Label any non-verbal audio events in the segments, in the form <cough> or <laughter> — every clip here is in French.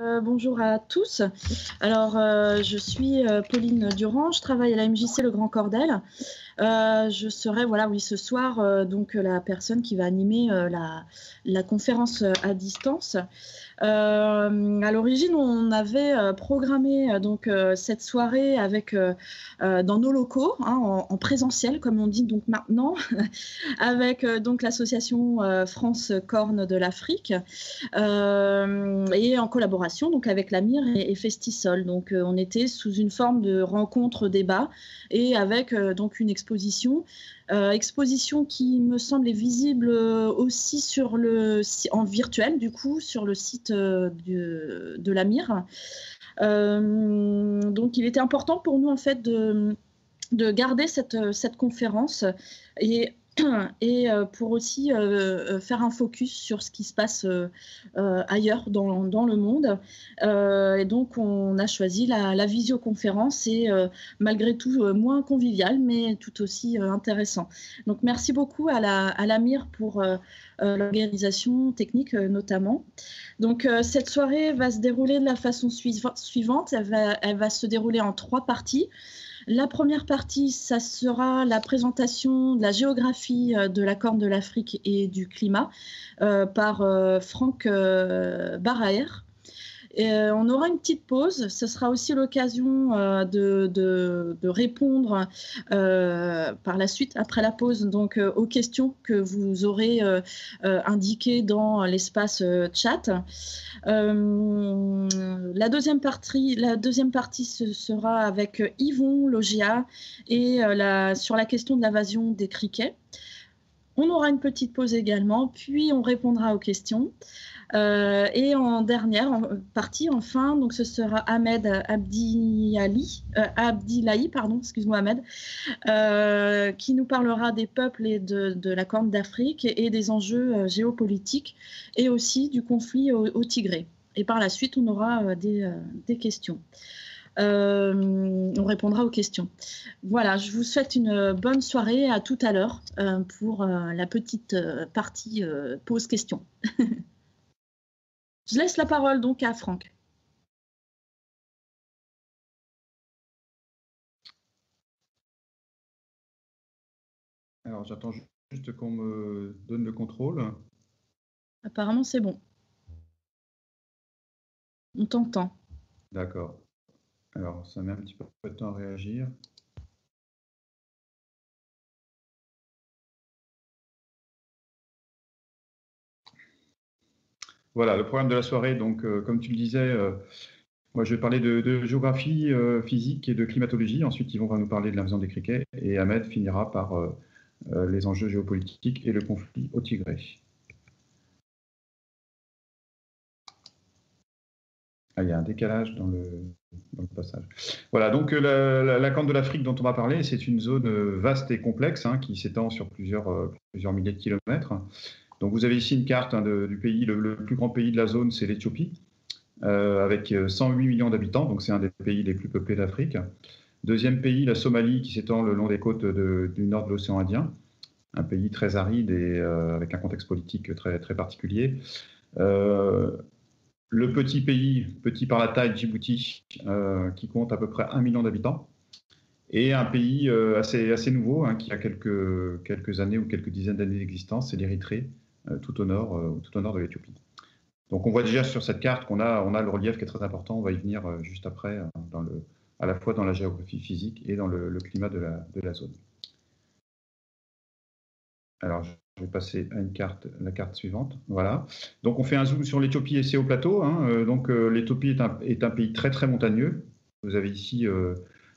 Euh, bonjour à tous. Alors, euh, je suis euh, Pauline Durand, je travaille à la MJC Le Grand Cordel. Je serai, voilà, oui, ce soir, donc la personne qui va animer la, la, conférence à distance. Euh, à l'origine, on avait euh, programmé euh, donc cette soirée avec dans nos locaux, hein, en, présentiel, comme on dit donc maintenant, <laughs> avec donc l'association France Corne de l'Afrique et en collaboration donc avec l'Amir et, et Festisol. Donc on était sous une forme de rencontre débat et avec donc une exposition euh, exposition qui me semble est visible euh, aussi sur le, en virtuel, du coup, sur le site euh, de, de l'AMIR. donc, il était important pour nous, en fait, de, de garder cette, cette conférence et <clears throat> et euh, pour aussi euh, euh, faire un focus sur ce qui se passe ailleurs dans, le monde. et donc, on a choisi la, visioconférence et malgré tout moins convivial, mais tout aussi intéressant. Donc, merci beaucoup à la, à la MIR pour l'organisation technique notamment. Donc, cette soirée va se dérouler de la façon suivante. Elle va, elle va se dérouler en trois parties. La première partie, ça sera la présentation de la géographie euh, de la Corne de l'Afrique et du climat euh, par euh, Franck Baraer. Euh, on aura une petite pause. Ce sera aussi l'occasion euh, de, répondre euh, par la suite, après la pause, donc aux questions que vous aurez indiquées dans l'espace chat. la, deuxième partie, sera avec Yvon Logia et sur la question de l'invasion des criquets. On aura une petite pause également, puis on répondra aux questions. Euh, et en dernière partie, enfin, donc ce sera Ahmed Abdiali, euh, Abdilahi, pardon, excuse-moi Ahmed, euh, qui nous parlera des peuples et de, la Corne d'Afrique et, des enjeux géopolitiques et aussi du conflit au, Tigré. Et par la suite, on aura des, questions. on répondra aux questions. Voilà, je vous souhaite une bonne soirée. À tout à l'heure pour la petite partie pause questions. <laughs> Je laisse la parole donc à Franck. Alors j'attends juste qu'on me donne le contrôle. Apparemment c'est bon. On t'entend. D'accord. Alors ça met un petit peu de temps à réagir. Voilà, le programme de la soirée, donc, euh, comme tu le disais, euh, moi je vais parler de, géographie euh, physique et de climatologie. Ensuite, Yvon va nous parler de l'invasion des criquets et Ahmed finira par les enjeux géopolitiques et le conflit au Tigré. Ah, il y a un décalage dans le, passage. Voilà, donc la, la, de l'Afrique dont on va parler, c'est une zone vaste et complexe hein, qui s'étend sur plusieurs, plusieurs milliers de kilomètres. Donc vous avez ici une carte hein, du pays, le, plus grand pays de la zone, c'est l'Éthiopie, euh, avec 108 euh, millions d'habitants, donc c'est un des pays les plus peuplés d'Afrique. Deuxième pays, la Somalie, qui s'étend le long des côtes du nord de l'océan Indien, un pays très aride et euh, avec un contexte politique très, très particulier. le petit pays, petit par la taille, Djibouti, qui compte à peu près un million d'habitants et un pays assez, assez nouveau, hein, qui a quelques, quelques années ou quelques dizaines d'années d'existence, c'est l'Érythrée, tout au nord, euh, tout au nord de l'Éthiopie. Donc on voit déjà sur cette carte qu'on a, on a le relief qui est très important. On va y venir euh, juste après, à la fois dans la géographie physique et dans le, climat de la, zone. Alors je vais passer à une carte, la carte suivante. Voilà. Donc on fait un zoom sur l'Éthiopie et c'est au plateau. Hein. Donc l'Éthiopie est un, pays très très montagneux. Vous avez ici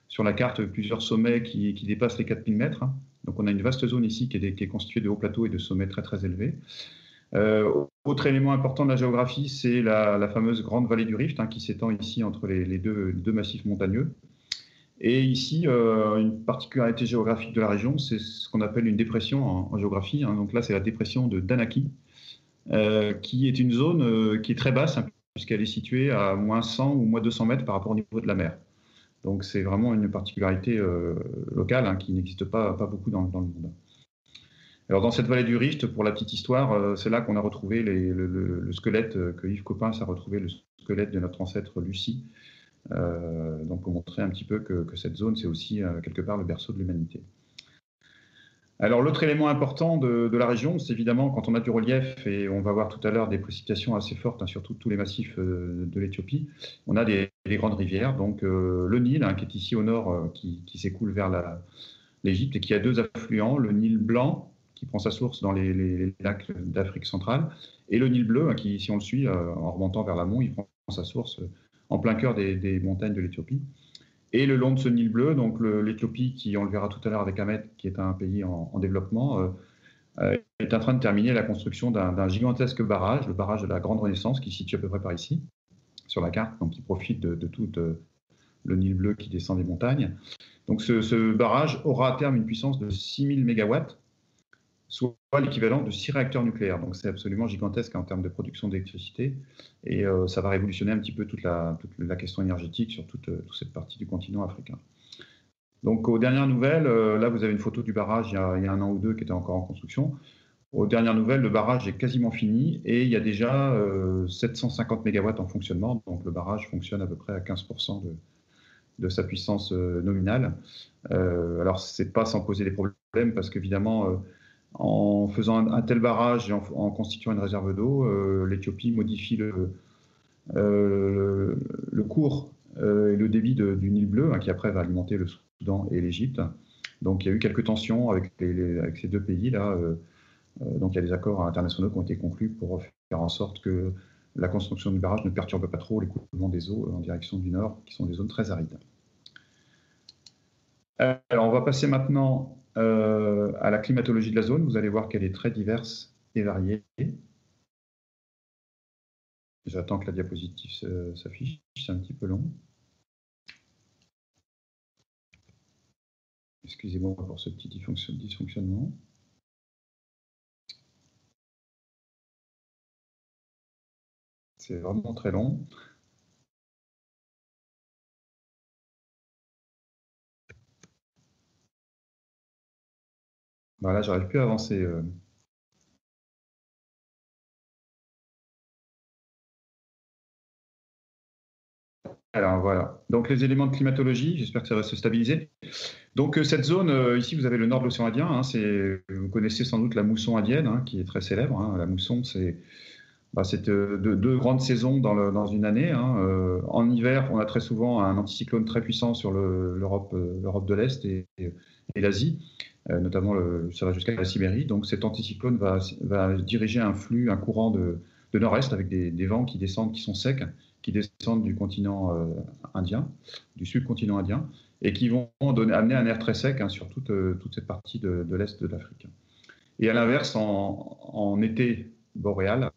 sur la carte plusieurs sommets qui, qui dépassent les 4000 mètres. Hein. Donc on a une vaste zone ici qui est, constituée de hauts plateaux et de sommets très très élevés. Euh, autre élément important de la géographie, c'est la, fameuse grande vallée du Rift hein, qui s'étend ici entre les, deux, massifs montagneux. Et ici, euh, une particularité géographique de la région, c'est ce qu'on appelle une dépression en, géographie. Hein. Donc là, c'est la dépression de Danaki, euh, qui est une zone qui est très basse, hein, puisqu'elle est située à moins 100 ou moins 200 mètres par rapport au niveau de la mer. Donc c'est vraiment une particularité euh, locale hein, qui n'existe pas, beaucoup dans, le monde. Alors dans cette vallée du Rift, pour la petite histoire, c'est là qu'on a retrouvé le, squelette, que Yves Coppens a retrouvé le squelette de notre ancêtre Lucie. donc pour montrer un petit peu que cette zone, c'est aussi quelque part le berceau de l'humanité. Alors l'autre élément important de, la région, c'est évidemment quand on a du relief, et on va voir tout à l'heure des précipitations assez fortes, hein, surtout tous les massifs euh, de l'Éthiopie, on a des, grandes rivières. Donc euh, le Nil, hein, qui est ici au nord, euh, qui, s'écoule vers l'Égypte et qui a deux affluents, le Nil blanc, qui prend sa source dans les, lacs d'Afrique centrale, et le Nil bleu, hein, qui, si on le suit en remontant vers l'amont, il prend sa source en plein cœur des montagnes de l'Éthiopie. Et le long de ce Nil bleu, donc l'Éthiopie, qui on le verra tout à l'heure avec Ahmed, qui est un pays en, développement, euh, euh, est en train de terminer la construction d'un gigantesque barrage, le barrage de la Grande Renaissance, qui se situe à peu près par ici, sur la carte, donc qui profite de, tout euh, le Nil bleu qui descend des montagnes. Donc ce, ce, barrage aura à terme une puissance de 6000 MW, soit l'équivalent de six réacteurs nucléaires. Donc c'est absolument gigantesque en termes de production d'électricité et euh, ça va révolutionner un petit peu toute la, question énergétique sur toute, cette partie du continent africain. Donc aux dernières nouvelles, euh, là vous avez une photo du barrage il y, a, un an ou deux qui était encore en construction. Aux dernières nouvelles, le barrage est quasiment fini et il y a déjà 750 euh, MW en fonctionnement. Donc le barrage fonctionne à peu près à 15% de, de, sa puissance nominale. alors c'est pas sans poser des problèmes parce qu'évidemment en faisant un, tel barrage et en, constituant une réserve d'eau, euh, l'Éthiopie modifie le, euh, cours euh, et le débit du Nil bleu, hein, qui après va alimenter le Soudan et l'Égypte. Donc il y a eu quelques tensions avec, ces deux pays là. donc il y a des accords internationaux qui ont été conclus pour faire en sorte que la construction du barrage ne perturbe pas trop l'écoulement des eaux en direction du nord, qui sont des zones très arides. Alors on va passer maintenant euh, à la climatologie de la zone, vous allez voir qu'elle est très diverse et variée. J'attends que la diapositive s'affiche, c'est un petit peu long. Excusez-moi pour ce petit dysfonctionnement. C'est vraiment très long. Voilà, j'arrive plus à avancer. Euh. Alors voilà. Donc les éléments de climatologie, j'espère que ça va se stabiliser. Donc euh, cette zone, euh, ici vous avez le nord de l'océan Indien. Hein, vous connaissez sans doute la mousson indienne, hein, qui est très célèbre. Hein. La mousson, c'est bah, deux, grandes saisons dans, une année. en hiver, on a très souvent un anticyclone très puissant sur l'Europe de l'Est et l'Asie. Euh, notamment ça va jusqu'à la Sibérie. Donc cet anticyclone va, diriger un flux, un courant de, nord-est avec des, vents qui descendent, qui sont secs, qui descendent du continent euh, indien, du subcontinent indien, et qui vont donner, amener un air très sec hein, sur toute, euh, toute, cette partie de, l'est de l'Afrique. Et à l'inverse, en, été boréal,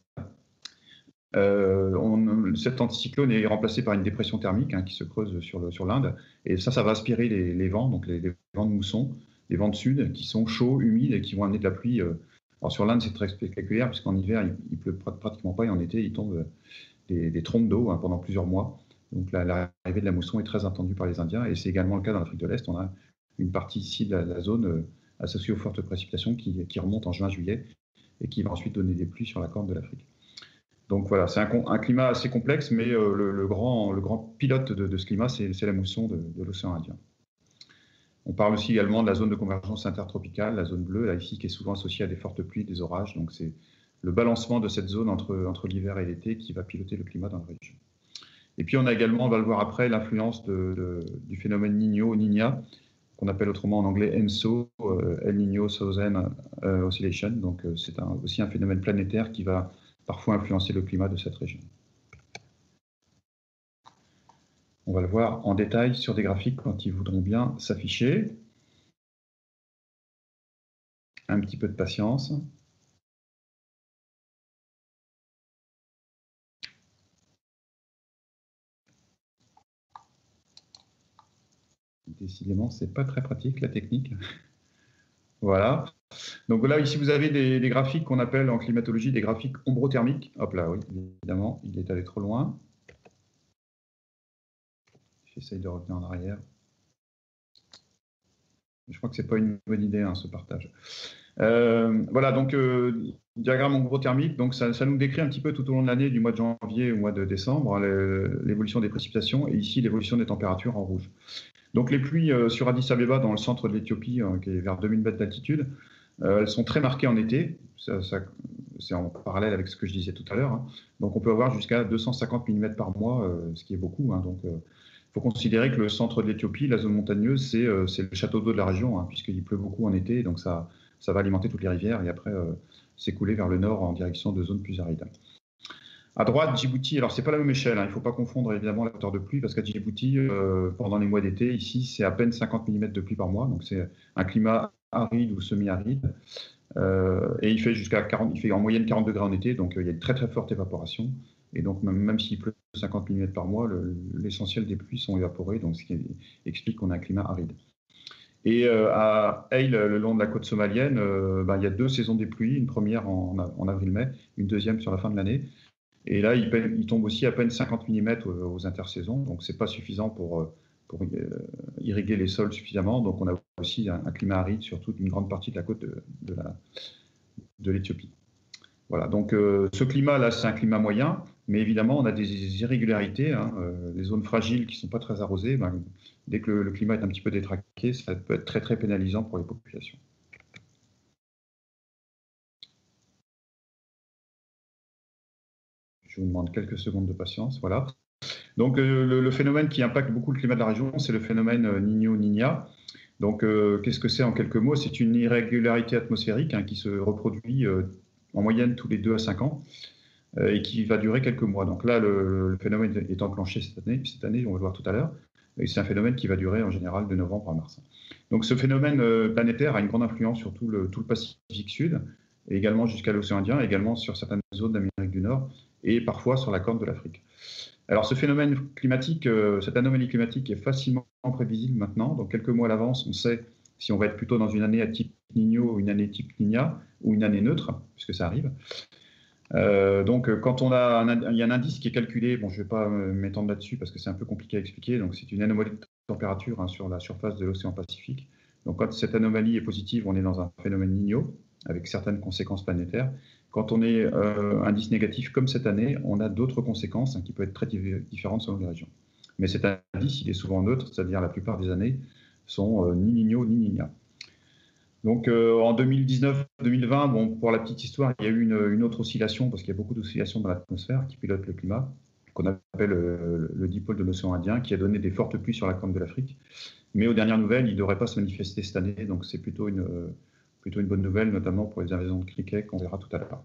cet anticyclone est remplacé par une dépression thermique hein, qui se creuse sur, l'Inde, et ça, ça va aspirer les, vents, donc les vents de mousson, les vents de sud qui sont chauds, humides et qui vont amener de la pluie. Euh. Alors sur l'Inde, c'est très spectaculaire puisqu'en hiver, il, ne pleut pratiquement pas et en été, il tombe euh, des, trompes d'eau hein, pendant plusieurs mois. Donc l'arrivée de la mousson est très attendue par les Indiens et c'est également le cas dans l'Afrique de l'Est. On a une partie ici de la, zone euh, associée aux fortes précipitations qui, remonte en juin-juillet et qui va ensuite donner des pluies sur la corne de l'Afrique. Donc voilà, c'est un, climat assez complexe, mais le, grand, pilote de, ce climat, c'est la mousson de l'océan Indien. On parle aussi également de la zone de convergence intertropicale, la zone bleue, là ici, qui est souvent associée à des fortes pluies, des orages. Donc c'est le balancement de cette zone entre, l'hiver et l'été qui va piloter le climat dans la région. Et puis on a également, on va le voir après, l'influence du phénomène Niño, Niña, qu'on appelle autrement en anglais ENSO, euh, El Niño Southern euh, Oscillation. Donc euh, c'est aussi un phénomène planétaire qui va parfois influencer le climat de cette région. On va le voir en détail sur des graphiques quand ils voudront bien s'afficher. Un petit peu de patience. Décidément, c'est pas très pratique la technique. <laughs> voilà. Donc là, ici, vous avez des, des graphiques qu'on appelle en climatologie des graphiques ombrothermiques. Hop là, oui, évidemment, il est allé trop loin. J'essaye de revenir en arrière. Je crois que ce n'est pas une bonne idée, hein, ce partage. voilà, donc diagramme en gros thermique, donc ça, nous décrit un petit peu tout au long de l'année, du mois de janvier au mois de décembre, l'évolution des précipitations et ici l'évolution des températures en rouge. Donc les pluies sur Addis Abeba, dans le centre de l'Éthiopie, qui est vers 2000 mètres d'altitude, elles sont très marquées en été. c'est en parallèle avec ce que je disais tout à l'heure. Hein. Donc on peut avoir jusqu'à 250 mm par mois, ce qui est beaucoup. Hein. donc faut considérer que le centre de l'Éthiopie, la zone montagneuse, c'est euh, le château d'eau de la région, hein, puisqu'il pleut beaucoup en été, donc ça, ça va alimenter toutes les rivières et après euh, s'écouler vers le nord en direction de zones plus arides. À droite, Djibouti, alors c'est pas la même échelle, hein, il ne faut pas confondre évidemment la hauteur de pluie, parce qu'à Djibouti, euh, pendant les mois d'été, ici, c'est à peine 50 mm de pluie par mois, donc c'est un climat aride ou semi-aride. et il fait jusqu'à 40, il fait en moyenne 40 degrés en été, donc il y a une très très forte évaporation. Et donc, même, s'il pleut 50 mm par mois, l'essentiel des pluies sont évaporées, donc ce qui explique qu'on a un climat aride. Et euh, à Eil, le long de la côte somalienne, euh, ben, il y a deux saisons des pluies, une première en, avril-mai, une deuxième sur la fin de l'année. Et là, il, tombe aussi à peine 50 mm aux, intersaisons, donc ce n'est pas suffisant pour, euh, irriguer les sols suffisamment. Donc on a aussi un, climat aride sur toute une grande partie de la côte de l'Éthiopie. Voilà, donc ce climat-là, c'est un climat moyen. Mais évidemment, on a des irrégularités, hein, euh, les zones fragiles qui ne sont pas très arrosées. Ben, dès que le, climat est un petit peu détraqué, ça peut être très très pénalisant pour les populations. Je vous demande quelques secondes de patience. Voilà. Donc euh, le, phénomène qui impacte beaucoup le climat de la région, c'est le phénomène euh, Niño-Niña. Donc qu'est-ce que c'est en quelques mots? C'est une irrégularité atmosphérique hein, qui se reproduit en moyenne tous les 2 à 5 ans et qui va durer quelques mois. Donc là, le, phénomène est enclenché cette année, cette année, on va le voir tout à l'heure, et c'est un phénomène qui va durer en général de novembre à mars. Donc ce phénomène euh, planétaire a une grande influence sur tout le, tout le Pacifique Sud, et également jusqu'à l'océan Indien, également sur certaines zones d'Amérique du Nord, et parfois sur la corne de l'Afrique. Alors ce phénomène climatique, euh, cette anomalie climatique est facilement prévisible maintenant. Donc quelques mois à l'avance, on sait si on va être plutôt dans une année à type Niño, une année type Niña, ou une année neutre, puisque ça arrive. Euh, donc, quand on a il y a un indice qui est calculé, bon, je ne vais pas m'étendre là-dessus parce que c'est un peu compliqué à expliquer. Donc, c'est une anomalie de température hein, sur la surface de l'océan Pacifique. Donc, quand cette anomalie est positive, on est dans un phénomène Niño avec certaines conséquences planétaires. Quand on est euh, indice négatif comme cette année, on a d'autres conséquences hein, qui peuvent être très différentes selon les régions. Mais cet indice, il est souvent neutre, c'est-à-dire la plupart des années sont euh, ni Niño ni Niña. Donc euh, en 2019-2020, bon, pour la petite histoire, il y a eu une, autre oscillation, parce qu'il y a beaucoup d'oscillations dans l'atmosphère qui pilotent le climat, qu'on appelle euh, le, dipôle de l'océan Indien, qui a donné des fortes pluies sur la corne de l'Afrique. Mais aux dernières nouvelles, il ne devrait pas se manifester cette année, donc c'est plutôt une, plutôt une bonne nouvelle, notamment pour les invasions de criquets qu'on verra tout à l'heure.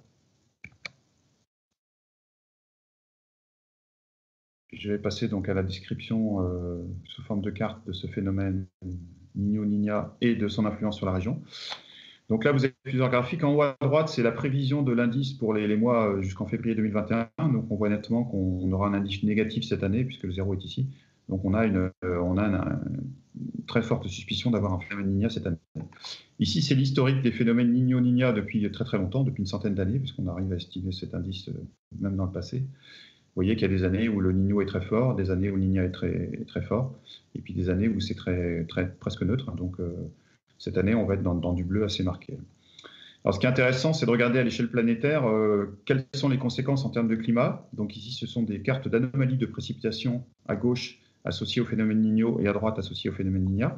Je vais passer donc à la description euh, sous forme de carte de ce phénomène Nino Nina et de son influence sur la région. Donc là, vous avez plusieurs graphiques. En haut à droite, c'est la prévision de l'indice pour les, mois euh, jusqu'en février 2021. Donc on voit nettement qu'on aura un indice négatif cette année, puisque le zéro est ici. Donc on a une, euh, on a une, très forte suspicion d'avoir un phénomène Nina cette année. Ici, c'est l'historique des phénomènes Nino-Nina depuis très très longtemps, depuis une centaine d'années, puisqu'on arrive à estimer cet indice euh, même dans le passé. Voyez qu'il y a des années où le Nino est très fort, des années où le est très, fort, et puis des années où c'est presque neutre. Donc euh, cette année, on va être dans, du bleu assez marqué. Ce qui est intéressant, c'est de regarder à l'échelle planétaire euh, quelles sont les conséquences en termes de climat. Donc ici, ce sont des cartes d'anomalies de précipitation à gauche associées au phénomène Nino et à droite associées au phénomène Nina.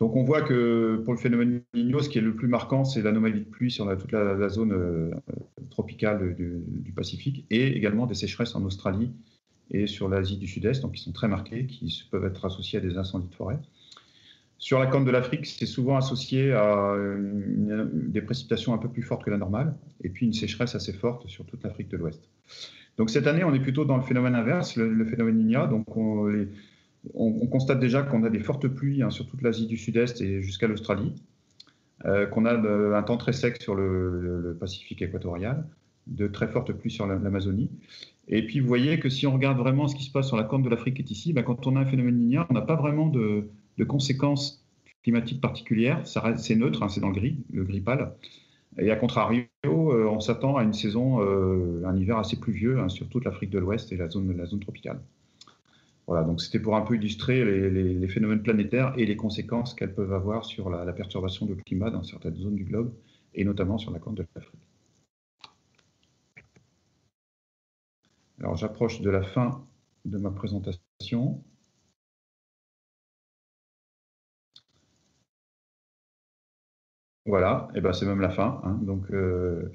Donc on voit que pour le phénomène Niño, ce qui est le plus marquant, c'est l'anomalie de pluie sur toute la, zone euh, tropicale du, Pacifique et également des sécheresses en Australie et sur l'Asie du Sud-Est, donc qui sont très marquées, qui peuvent être associées à des incendies de forêt. Sur la corne de l'Afrique, c'est souvent associé à des précipitations un peu plus fortes que la normale, et puis une sécheresse assez forte sur toute l'Afrique de l'Ouest. Donc cette année, on est plutôt dans le phénomène inverse, le, phénomène Niña. Donc on, les, on, constate déjà qu'on a des fortes pluies hein, sur toute l'Asie du Sud-Est et jusqu'à l'Australie, euh, qu'on a un temps très sec sur le, Pacifique équatorial, de très fortes pluies sur l'Amazonie. Et puis vous voyez que si on regarde vraiment ce qui se passe sur la corne de l'Afrique est ici, ben, quand on a un phénomène linéaire, on n'a pas vraiment de, conséquences climatiques particulières. C'est neutre, hein, c'est dans le gris, le gris pâle. Et à contrario, euh, on s'attend à une saison, euh, un hiver assez pluvieux hein, sur toute l'Afrique de l'Ouest et la zone tropicale. Voilà, donc c'était pour un peu illustrer les, phénomènes planétaires et les conséquences qu'elles peuvent avoir sur la, perturbation du climat dans certaines zones du globe et notamment sur la Corne de l'Afrique. Alors j'approche de la fin de ma présentation. Voilà, et ben c'est même la fin. Hein. Donc euh,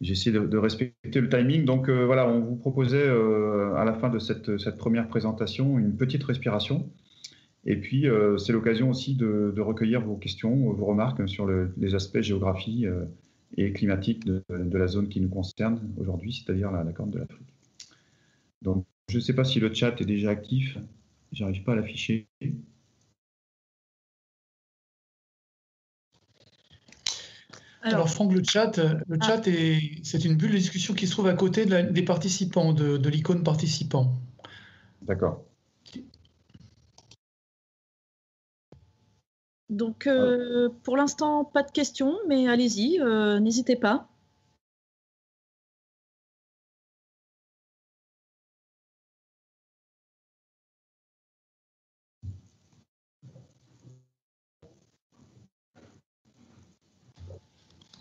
j'ai essayé de, respecter le timing. Donc euh, voilà, on vous proposait euh, à la fin de cette, première présentation une petite respiration. Et puis c'est l'occasion aussi de, recueillir vos questions, vos remarques sur les aspects géographie et climatiques de, la zone qui nous concerne aujourd'hui, c'est-à-dire la, la Corne de l'Afrique. Donc je ne sais pas si le chat est déjà actif. J'arrive pas à l'afficher. Alors, Franck, le chat, le ah. chat est, c'est une bulle de discussion qui se trouve à côté des participants, de, l'icône participant. D'accord. Donc, euh, pour l'instant, pas de questions, mais allez-y, euh, n'hésitez pas.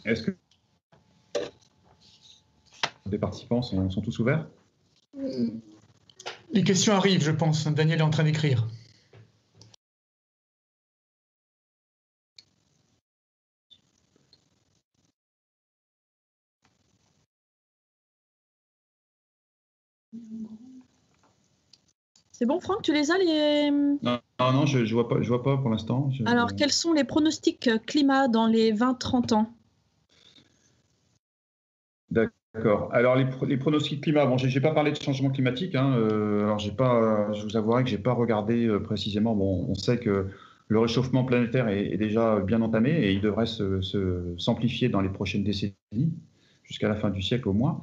Est-ce que les participants sont, tous ouverts? Les questions arrivent, je pense. Daniel est en train d'écrire. C'est bon, Franck, tu les as les Non, non, je ne vois pas, je vois pas pour l'instant. Alors, quels sont les pronostics climat dans les 20-30 ans? D'accord. Alors les, pronostics climat, bon, j'ai pas parlé de changement climatique. Hein, euh, alors j'ai pas, je vous avouerai que j'ai pas regardé euh, précisément. Bon, on sait que le réchauffement planétaire est, déjà bien entamé et il devrait se, s'amplifier dans les prochaines décennies, jusqu'à la fin du siècle au moins.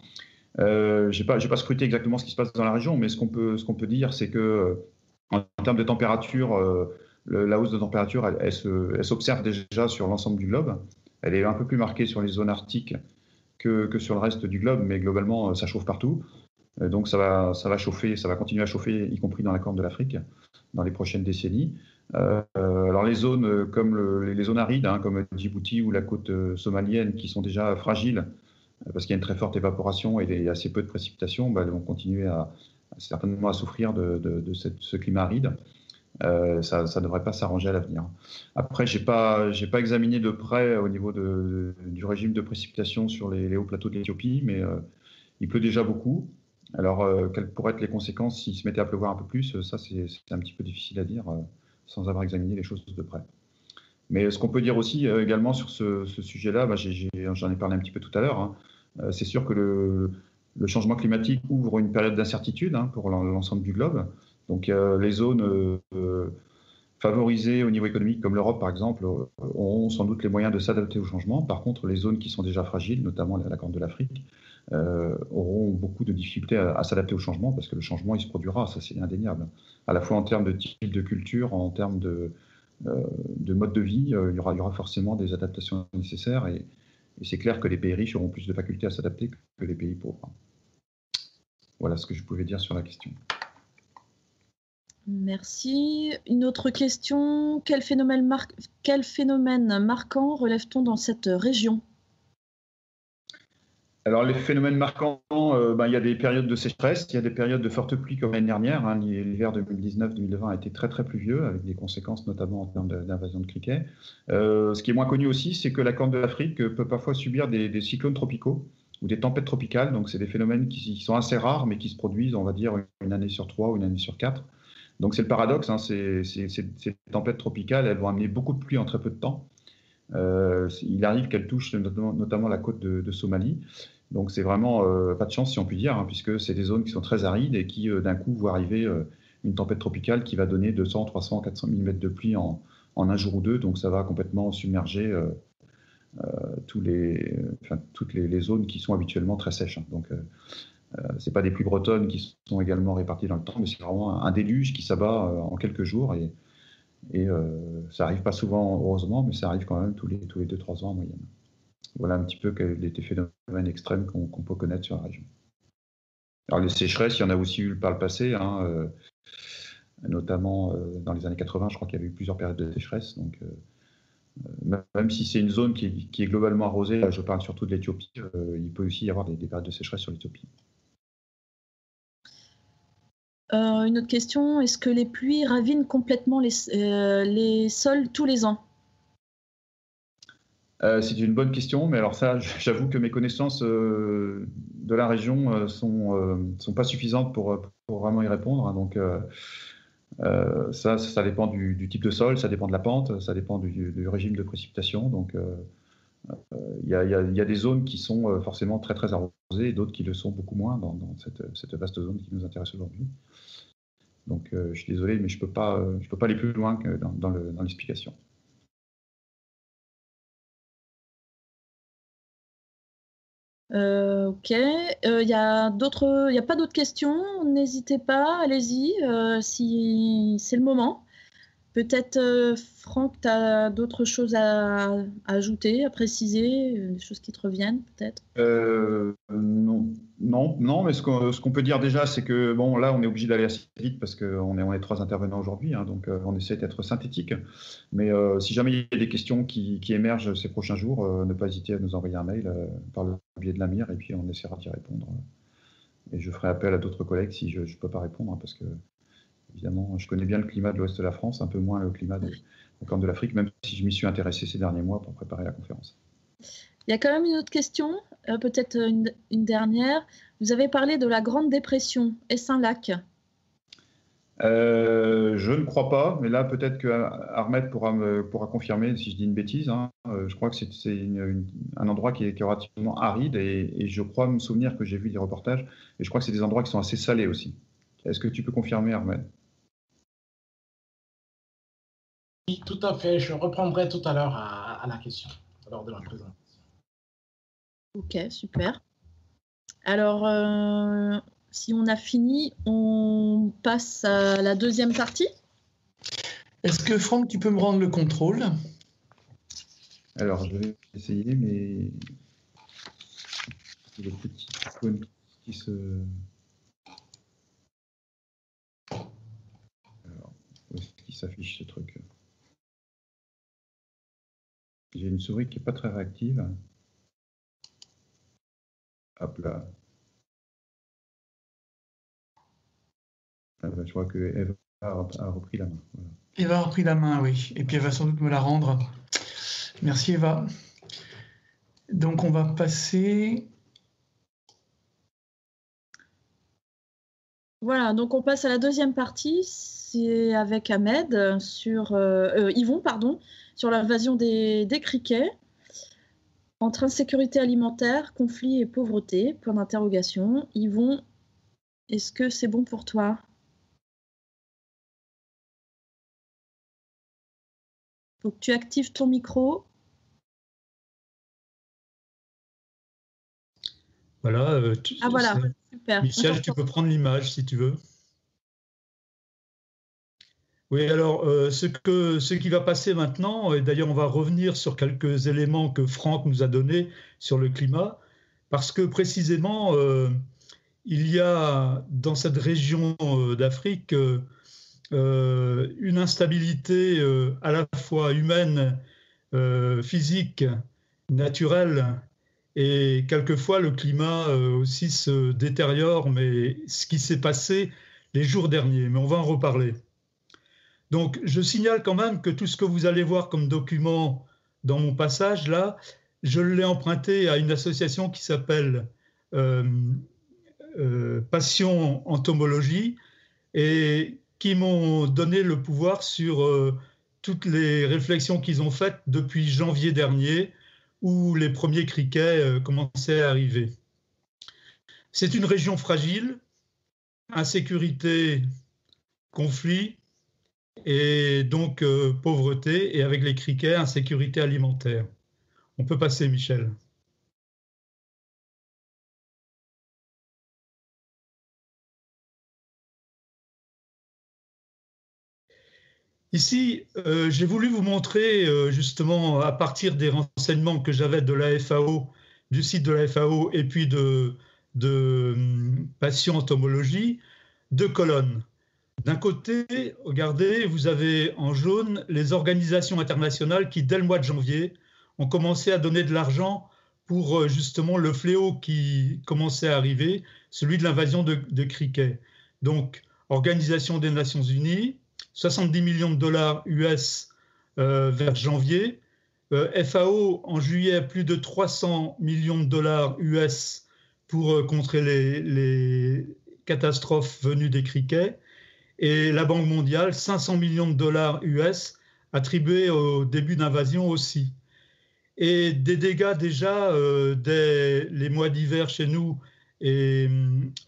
Euh, j'ai pas, pas scruté exactement ce qui se passe dans la région, mais ce qu'on peut, ce qu'on peut dire, c'est que en, termes de température, la hausse de température, elle s'observe déjà sur l'ensemble du globe. Elle est un peu plus marquée sur les zones arctiques que, sur le reste du globe, mais globalement, euh, ça chauffe partout. Euh, donc ça va, ça va chauffer, ça va continuer à chauffer, y compris dans la Corne de l'Afrique, dans les prochaines décennies. Euh, alors les zones comme les zones arides, hein, comme Djibouti ou la côte somalienne, qui sont déjà fragiles parce qu'il y a une très forte évaporation et assez peu de précipitations, bah, vont continuer certainement à souffrir de, ce climat aride. Euh, ça ne devrait pas s'arranger à l'avenir. Après, je n'ai pas, pas examiné de près au niveau du régime de précipitation sur les, hauts plateaux de l'Éthiopie, mais euh, il pleut déjà beaucoup. Alors, euh, quelles pourraient être les conséquences s'il se mettait à pleuvoir un peu plus Ça, c'est un petit peu difficile à dire sans avoir examiné les choses de près. Mais ce qu'on peut dire aussi également sur ce, sujet-là, bah, j'en ai, parlé un petit peu tout à l'heure, hein, c'est sûr que le, le, changement climatique ouvre une période d'incertitude hein, pour l'ensemble du globe. Donc les zones euh, euh, favorisées au niveau économique, comme l'Europe par exemple, euh, auront sans doute les moyens de s'adapter au changement. Par contre, les zones qui sont déjà fragiles, notamment la Corne de l'Afrique, auront beaucoup de difficultés à, s'adapter au changement parce que le changement, il se produira, ça c'est indéniable. À la fois en termes de type de culture, en termes de, de mode de vie, il, y aura, forcément des adaptations nécessaires et c'est clair que les pays riches auront plus de facultés à s'adapter que les pays pauvres. Voilà ce que je pouvais dire sur la question. Merci. Une autre question. Quel phénomène, marquant relève-t-on dans cette région? Alors les phénomènes marquants, euh, ben, il y a des périodes de sécheresse, il y a des périodes de fortes pluies comme l'année dernière. Hein. L'hiver 2019-2020 a été très très pluvieux, avec des conséquences notamment en termes d'invasion de criquets. Euh, ce qui est moins connu aussi, c'est que la Corne de l'Afrique peut parfois subir des, cyclones tropicaux ou des tempêtes tropicales. Donc c'est des phénomènes qui, sont assez rares, mais qui se produisent, on va dire, une année sur trois ou une année sur quatre. Donc c'est le paradoxe, hein, ces, tempêtes tropicales, elles vont amener beaucoup de pluie en très peu de temps. Euh, il arrive qu'elles touchent notamment, la côte de, Somalie. Donc c'est vraiment euh, pas de chance si on peut dire, hein, puisque c'est des zones qui sont très arides et qui euh, d'un coup voient arriver une tempête tropicale qui va donner 200, 300, 400 mm de pluie en, un jour ou deux. Donc ça va complètement submerger toutes les, zones qui sont habituellement très sèches. Hein. C'est pas des pluies bretonnes qui sont également réparties dans le temps, mais c'est vraiment un déluge qui s'abat euh, en quelques jours. Et, et euh, ça arrive pas souvent, heureusement, mais ça arrive quand même tous les, tous les 2-3 ans en moyenne. Voilà un petit peu les phénomènes extrêmes qu'on peut connaître sur la région. Alors les sécheresses, il y en a aussi eu par le passé, hein, notamment dans les années 80, je crois qu'il y avait eu plusieurs périodes de sécheresse. Donc même si c'est une zone qui est, globalement arrosée, je parle surtout de l'Éthiopie, il peut aussi y avoir des, des périodes de sécheresse sur l'Éthiopie. Une autre question, est-ce que les pluies ravinent complètement les, les sols tous les ans? C'est une bonne question, mais alors ça, <laughs> j'avoue que mes connaissances de la région sont, sont pas suffisantes pour, vraiment y répondre. Hein, donc, euh, ça, ça dépend du, type de sol, ça dépend de la pente, ça dépend du, régime de précipitation. Donc, euh, euh, il y, a des zones qui sont forcément très très arrosées et d'autres qui le sont beaucoup moins dans, cette, vaste zone qui nous intéresse aujourd'hui. Donc, je suis désolé, mais je ne peux, pas, je peux pas aller plus loin que dans l'explication. Euh, ok. Il euh, n'y a, d'autres, a pas d'autres questions? N'hésitez pas, allez-y, euh, si c'est le moment. Peut-être, euh, Franck, tu as d'autres choses à, ajouter, à préciser, euh, des choses qui te reviennent peut-être? Euh, non. non, non, mais ce qu'on, peut dire déjà, c'est que bon, là, on est obligé d'aller assez vite parce qu'on est, trois intervenants aujourd'hui, hein, donc on essaie d'être synthétique. Mais si jamais il y a des questions qui, émergent ces prochains jours, ne pas hésiter à nous envoyer un mail par le biais de la mire et puis on essaiera d'y répondre. Et je ferai appel à d'autres collègues si je ne peux pas répondre, hein, parce que Évidemment, je connais bien le climat de l'ouest de la France, un peu moins le climat de, de l'Afrique, même si je m'y suis intéressé ces derniers mois pour préparer la conférence. Il y a quand même une autre question, euh, peut-être une, dernière. Vous avez parlé de la Grande Dépression. Est-ce un lac euh, je ne crois pas, mais là peut-être que Ahmed pourra, me, pourra confirmer si je dis une bêtise. Hein. Euh, je crois que c'est un endroit qui est, relativement aride et, et, je crois me souvenir que j'ai vu des reportages et je crois que c'est des endroits qui sont assez salés aussi. Est-ce que tu peux confirmer, Ahmed? Tout à fait. Je reprendrai tout à l'heure à, la question, lors de la présentation. Ok, super. Alors, euh, si on a fini, on passe à la deuxième partie. Est-ce que Franck, tu peux me rendre le contrôle? Alors, je vais essayer, mais le petit icône qui se Où est-ce qu'il s'affiche ce truc? J'ai une souris qui n'est pas très réactive. Hop là. Ah bah, je crois que Eva a repris la main. Eva a repris la main, oui. Et puis elle va sans doute me la rendre. Merci Eva. Donc on va passer. Voilà, donc on passe à la deuxième partie c'est avec Ahmed sur euh, euh, Yvon pardon sur l'invasion des, des, criquets entre insécurité alimentaire, conflit et pauvreté. Point d'interrogation. Yvon, est-ce que c'est bon pour toi? Faut que tu actives ton micro. Voilà. Euh, ah voilà, super. Michel, tu peux prendre l'image si tu veux. Oui, alors euh, ce, qui va passer maintenant, et d'ailleurs on va revenir sur quelques éléments que Franck nous a donnés sur le climat, parce que précisément, euh, il y a dans cette région euh, d'Afrique une instabilité à la fois humaine, physique, naturelle, et quelquefois le climat aussi se détériore, mais ce qui s'est passé les jours derniers, mais on va en reparler. Donc, je signale quand même que tout ce que vous allez voir comme document dans mon passage là, je l'ai emprunté à une association qui s'appelle euh, euh, Passion Entomologie et qui m'ont donné le pouvoir sur euh, toutes les réflexions qu'ils ont faites depuis janvier dernier, où les premiers criquets commençaient à arriver. C'est une région fragile, insécurité, conflit, et donc euh, pauvreté, et avec les criquets, insécurité alimentaire. On peut passer, Michel. Ici, euh, j'ai voulu vous montrer euh, justement à partir des renseignements que j'avais de la FAO, du site de la FAO et puis de, de hum, Passion Entomologie, deux colonnes. D'un côté, regardez, vous avez en jaune les organisations internationales qui, dès le mois de janvier, ont commencé à donner de l'argent pour euh, justement le fléau qui commençait à arriver, celui de l'invasion de, cricket. Donc, Organisation des Nations Unies, 70 millions de dollars US euh, vers janvier, euh, FAO en juillet, plus de 300 millions de dollars US pour contrer les, les, catastrophes venues des criquets, et la Banque mondiale, 500 millions de dollars US attribués au début d'invasion aussi. Et des dégâts déjà euh, dès les mois d'hiver chez nous, et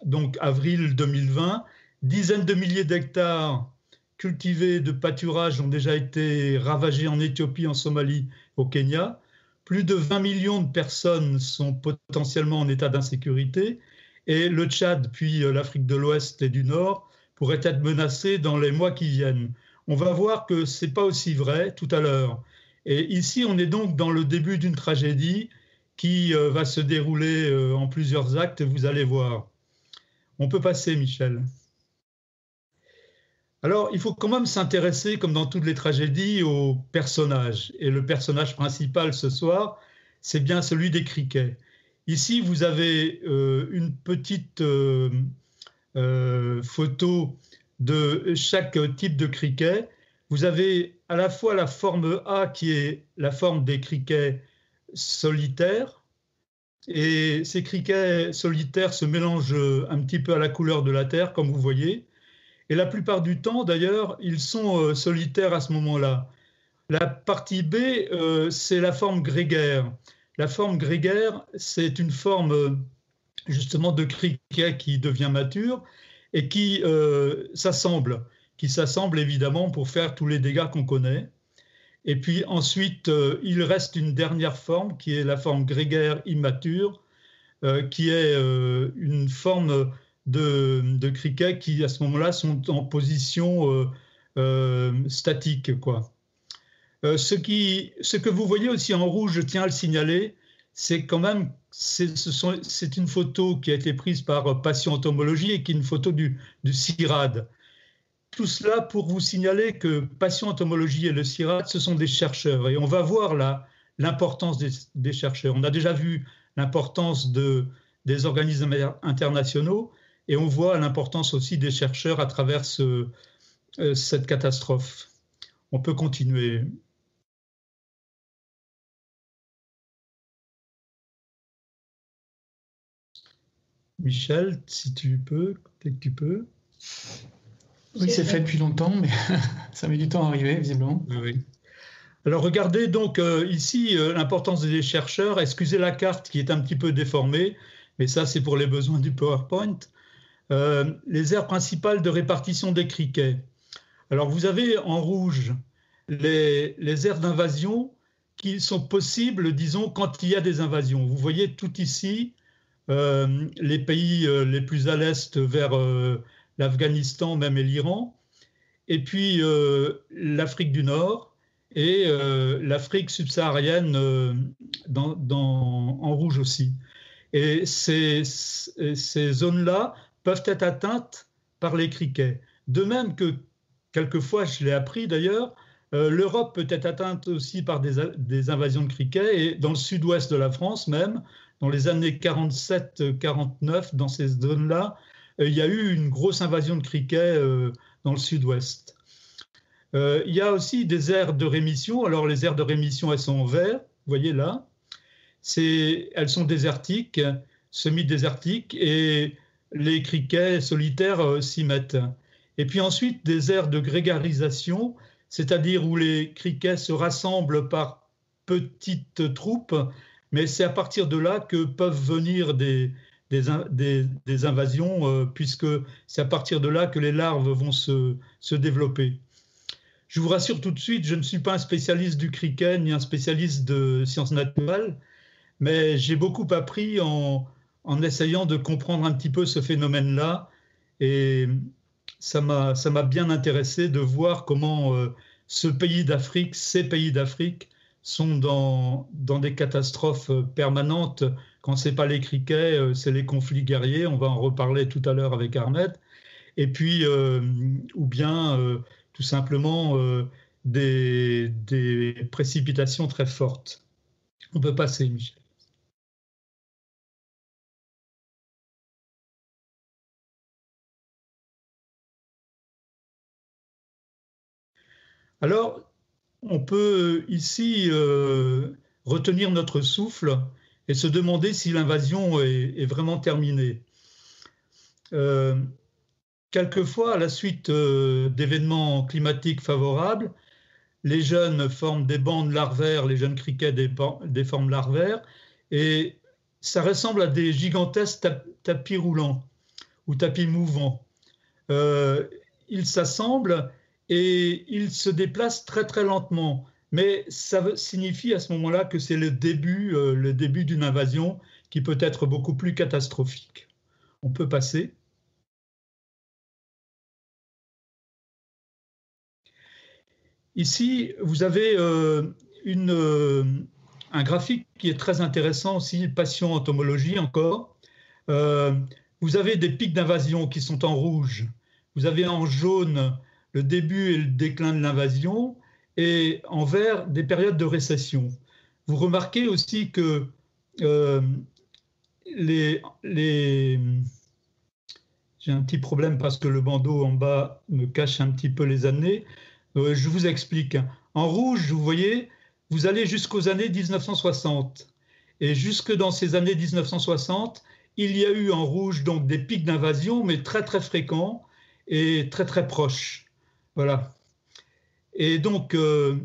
donc avril 2020, dizaines de milliers d'hectares cultivés de pâturage ont déjà été ravagés en Éthiopie, en Somalie, au Kenya. Plus de 20 millions de personnes sont potentiellement en état d'insécurité. Et le Tchad, puis euh, l'Afrique de l'Ouest et du Nord pourrait être menacé dans les mois qui viennent. On va voir que ce n'est pas aussi vrai tout à l'heure. Et ici, on est donc dans le début d'une tragédie qui euh, va se dérouler euh, en plusieurs actes, vous allez voir. On peut passer, Michel. Alors, il faut quand même s'intéresser, comme dans toutes les tragédies, au personnage. Et le personnage principal ce soir, c'est bien celui des criquets. Ici, vous avez euh, une petite euh, photo de chaque type de criquet. Vous avez à la fois la forme A qui est la forme des criquets solitaires. Et ces criquets solitaires se mélangent un petit peu à la couleur de la Terre, comme vous voyez. Et la plupart du temps, d'ailleurs, ils sont euh, solitaires à ce moment-là. La partie B, euh, c'est la forme grégaire. La forme grégaire, c'est une forme justement de criquet qui devient mature et qui euh, s'assemble, qui s'assemble évidemment pour faire tous les dégâts qu'on connaît. Et puis ensuite, euh, il reste une dernière forme qui est la forme grégaire immature, euh, qui est une forme de, criquet qui à ce moment-là sont en position statique. Quoi. ce, qui, ce que vous voyez aussi en rouge, je tiens à le signaler, c'est quand même c'est une photo qui a été prise par Passion Entomologie et qui est une photo du, CIRAD. Tout cela pour vous signaler que Passion Entomologie et le CIRAD, ce sont des chercheurs. Et on va voir l'importance des, chercheurs. On a déjà vu l'importance de, des organismes internationaux et on voit l'importance aussi des chercheurs à travers euh, cette catastrophe. On peut continuer. Michel, si tu peux, dès que tu peux. Oui, c'est fait depuis longtemps, mais <laughs> ça met du temps à arriver, visiblement. Oui. Alors regardez donc euh, ici euh, l'importance des chercheurs. Excusez la carte qui est un petit peu déformée, mais ça c'est pour les besoins du PowerPoint. Euh, les aires principales de répartition des criquets. Alors vous avez en rouge les, les aires d'invasion qui sont possibles, disons, quand il y a des invasions. Vous voyez tout ici euh, les pays euh, les plus à l'est vers euh, l'Afghanistan même et l'Iran, et puis l'Afrique du Nord et l'Afrique subsaharienne en rouge aussi. Et ces, zones-là peuvent être atteintes par les criquets. De même que, quelquefois, je l'ai appris d'ailleurs, l'Europe peut être atteinte aussi par des, invasions de criquets, et dans le sud-ouest de la France même, dans les années 47-49, dans ces zones-là, euh, il y a eu une grosse invasion de criquets euh, dans le sud-ouest. Euh, il y a aussi des aires de rémission. Alors les aires de rémission, elles sont en vert, vous voyez là. Elles sont désertiques, semi-désertiques, et les criquets solitaires s'y mettent. Et puis ensuite, des aires de grégarisation, c'est-à-dire où les criquets se rassemblent par petites troupes mais c'est à partir de là que peuvent venir des, invasions, euh, puisque c'est à partir de là que les larves vont se, développer. Je vous rassure tout de suite, je ne suis pas un spécialiste du cricket ni un spécialiste de sciences naturelles, mais j'ai beaucoup appris en, en, essayant de comprendre un petit peu ce phénomène-là, et ça m'a bien intéressé de voir comment euh, ce pays d'Afrique, ces pays d'Afrique, sont dans, dans des catastrophes permanentes. Quand ce n'est pas les criquets, euh, c'est les conflits guerriers. On va en reparler tout à l'heure avec Arnett. et puis, ou bien tout simplement des, des, précipitations très fortes. On peut passer, Michel. Alors, on peut ici euh, retenir notre souffle et se demander si l'invasion est, vraiment terminée. Euh, quelquefois, à la suite euh, d'événements climatiques favorables, les jeunes forment des bandes larvaires, les jeunes criquets des, des formes larvaires, et ça ressemble à des gigantesques tapis roulants ou tapis mouvants. ils s'assemblent et il se déplace très très lentement. Mais ça signifie à ce moment-là que c'est le début, euh, début d'une invasion qui peut être beaucoup plus catastrophique. On peut passer. Ici, vous avez euh, euh, un graphique qui est très intéressant aussi, passion entomologie encore. vous avez des pics d'invasion qui sont en rouge. Vous avez en jaune le début et le déclin de l'invasion, et en vert, des périodes de récession. Vous remarquez aussi que euh, les, les... J'ai un petit problème parce que le bandeau en bas me cache un petit peu les années. Euh, je vous explique. En rouge, vous voyez, vous allez jusqu'aux années 1960. Et jusque dans ces années 1960, il y a eu en rouge donc des pics d'invasion, mais très très fréquents et très très proches. Voilà. Et donc, euh,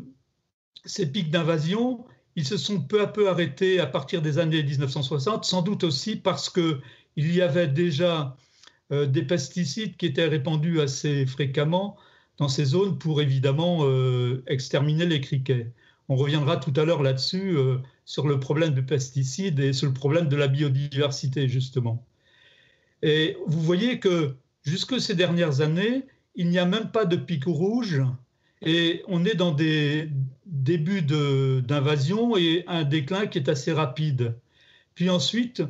ces pics d'invasion, ils se sont peu à peu arrêtés à partir des années 1960, sans doute aussi parce qu'il y avait déjà euh, des pesticides qui étaient répandus assez fréquemment dans ces zones pour évidemment euh, exterminer les criquets. On reviendra tout à l'heure là-dessus sur le problème de pesticides et sur le problème de la biodiversité, justement. Et vous voyez que jusque ces dernières années, il n'y a même pas de pic rouge et on est dans des débuts d'invasion et un déclin qui est assez rapide. Puis ensuite,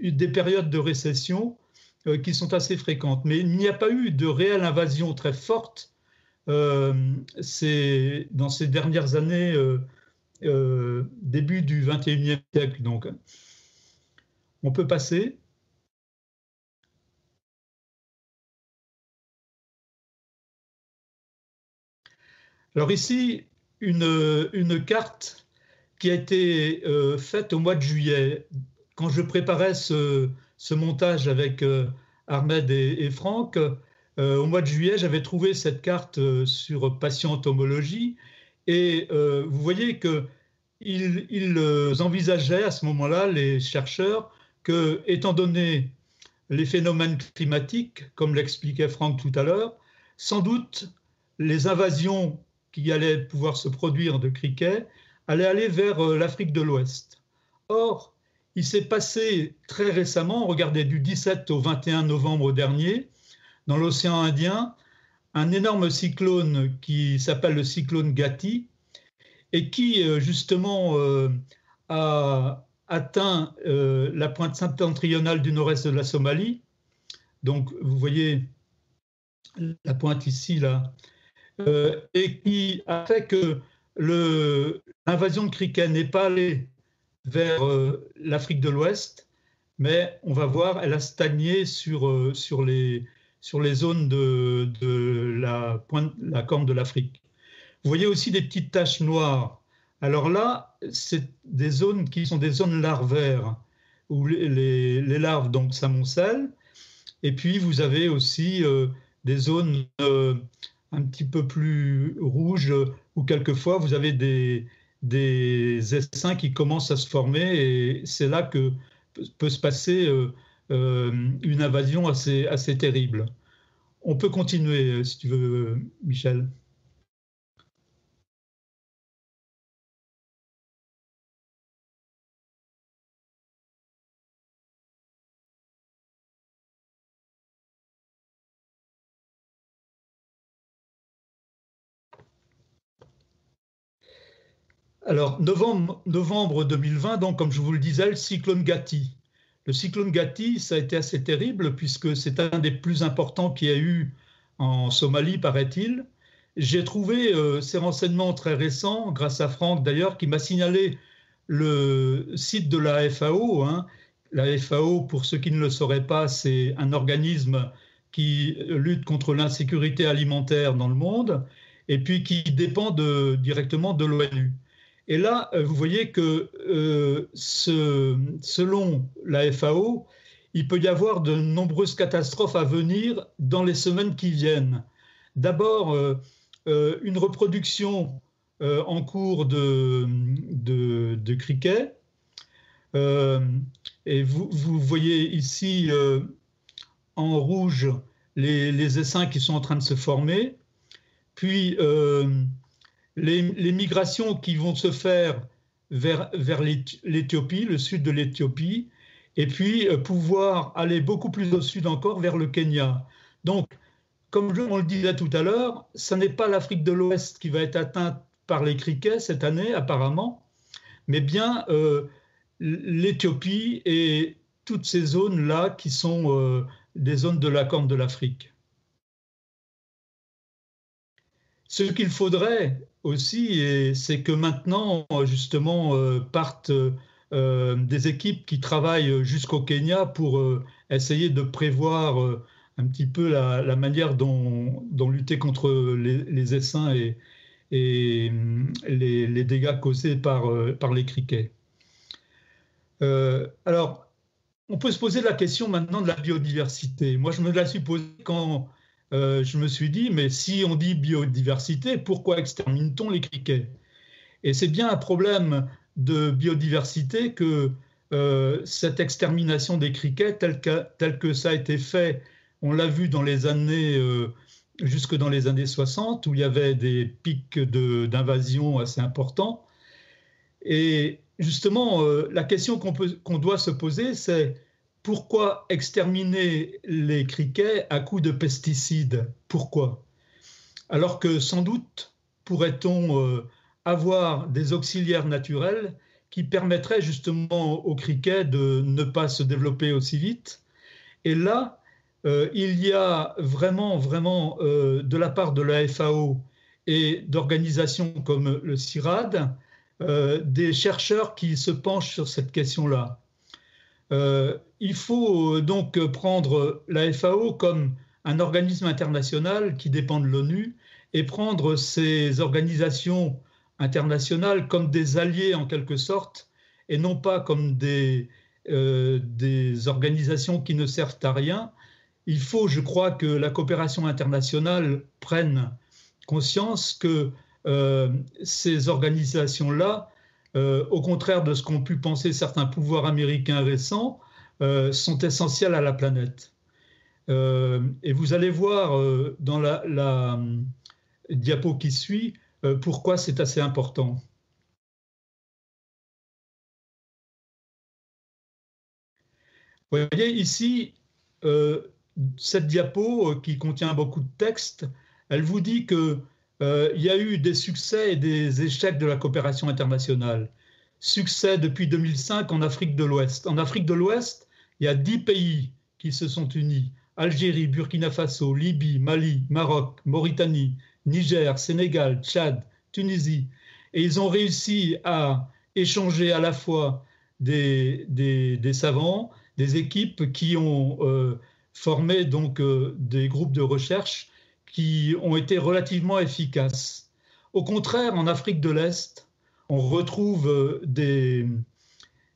des périodes de récession euh, qui sont assez fréquentes. Mais il n'y a pas eu de réelle invasion très forte euh, dans ces dernières années, euh, début du 21e siècle. Donc, on peut passer. Alors ici, une, carte qui a été euh, faite au mois de juillet. Quand je préparais ce, montage avec euh, Ahmed et, Franck, euh, au mois de juillet, j'avais trouvé cette carte sur patientomologie et vous voyez qu'ils ils envisageaient à ce moment-là, les chercheurs, que, étant donné les phénomènes climatiques, comme l'expliquait Franck tout à l'heure, sans doute les invasions qui allait pouvoir se produire de criquets allait aller vers euh, l'Afrique de l'Ouest. Or, il s'est passé très récemment, regardez, du 17 au 21 novembre dernier, dans l'océan Indien, un énorme cyclone qui s'appelle le cyclone Gati et qui euh, justement euh, a atteint la pointe septentrionale du nord-est de la Somalie. Donc, vous voyez la pointe ici, là, euh, et qui a fait que l'invasion de criquet n'est pas allée vers euh, l'Afrique de l'Ouest, mais on va voir, elle a stagné sur, euh, sur, les, sur les zones de, de la, pointe, la corne de l'Afrique. Vous voyez aussi des petites taches noires. Alors là, c'est des zones qui sont des zones larvaires, où les, les larves s'amoncellent. Et puis vous avez aussi des zones un petit peu plus rouge, où quelquefois vous avez des, des essaims qui commencent à se former, et c'est là que peut se passer euh, euh, une invasion assez, assez terrible. On peut continuer, si tu veux, Michel. Alors, novembre, novembre 2020, donc, comme je vous le disais, le cyclone Gati. le cyclone Gati, ça a été assez terrible puisque c'est un des plus importants qu'il y a eu en Somalie, paraît-il. J'ai trouvé euh, ces renseignements très récents, grâce à Franck d'ailleurs, qui m'a signalé le site de la FAO. Hein. La FAO, pour ceux qui ne le sauraient pas, c'est un organisme qui lutte contre l'insécurité alimentaire dans le monde et puis qui dépend directement de l'ONU. Et là, euh, vous voyez que euh, selon la FAO, il peut y avoir de nombreuses catastrophes à venir dans les semaines qui viennent. D'abord, euh, une reproduction en cours de, de, criquet. et vous, voyez ici en rouge les, les, essaims qui sont en train de se former. Puis les, migrations qui vont se faire vers, l'Éthiopie, le sud de l'Éthiopie, et puis euh, pouvoir aller beaucoup plus au sud encore vers le Kenya. Donc, comme on le disait tout à l'heure, ce n'est pas l'Afrique de l'Ouest qui va être atteinte par les criquets cette année, apparemment, mais bien euh, l'Éthiopie et toutes ces zones-là qui sont euh, des zones de la Corne de l'Afrique. Ce qu'il faudrait, aussi, c'est que maintenant, justement, euh, partent euh, des équipes qui travaillent jusqu'au Kenya pour euh, essayer de prévoir un petit peu la, manière dont, lutter contre les, essaims et, les, dégâts causés par, les criquets. alors, on peut se poser la question maintenant de la biodiversité. Moi, je me la suis quand euh, je me suis dit, mais si on dit biodiversité, pourquoi extermine-t-on les criquets? Et c'est bien un problème de biodiversité que euh, cette extermination des criquets, telle que, ça a été fait, on l'a vu dans les années, euh, jusque dans les années 60, où il y avait des pics d'invasion assez importants. Et justement, la question qu'on doit se poser, c'est pourquoi exterminer les criquets à coups de pesticides? Pourquoi? Alors que sans doute pourrait-on euh, avoir des auxiliaires naturels qui permettraient justement aux criquets de ne pas se développer aussi vite. Et là, euh, il y a vraiment, vraiment, euh, de la part de la FAO et d'organisations comme le CIRAD, des chercheurs qui se penchent sur cette question-là. Euh, il faut euh, donc prendre la FAO comme un organisme international qui dépend de l'ONU et prendre ces organisations internationales comme des alliés en quelque sorte et non pas comme des, euh, des organisations qui ne servent à rien. Il faut, je crois, que la coopération internationale prenne conscience que ces organisations-là euh, au contraire de ce qu'ont pu penser certains pouvoirs américains récents, euh, sont essentiels à la planète. Euh, et vous allez voir dans la, diapo qui suit pourquoi c'est assez important. Vous voyez ici, cette diapo qui contient beaucoup de texte, elle vous dit que euh, il y a eu des succès et des échecs de la coopération internationale. Succès depuis 2005 en Afrique de l'Ouest. En Afrique de l'Ouest, il y a dix pays qui se sont unis. Algérie, Burkina Faso, Libye, Mali, Maroc, Mauritanie, Niger, Sénégal, Tchad, Tunisie. Et ils ont réussi à échanger à la fois des, savants, des équipes qui ont euh, formé donc euh, des groupes de recherche qui ont été relativement efficaces. Au contraire, en Afrique de l'Est, on retrouve euh, des,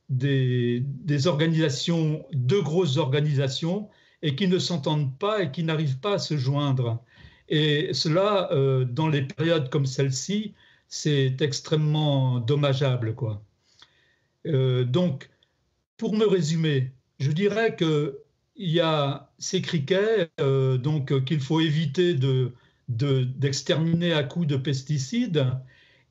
des, organisations, deux grosses organisations, et qui ne s'entendent pas et qui n'arrivent pas à se joindre. Et cela, euh, dans les périodes comme celle-ci, c'est extrêmement dommageable. Quoi. Euh, donc, pour me résumer, je dirais que il y a ces criquets euh, donc euh, qu'il faut éviter de, d'exterminer à coups de pesticides.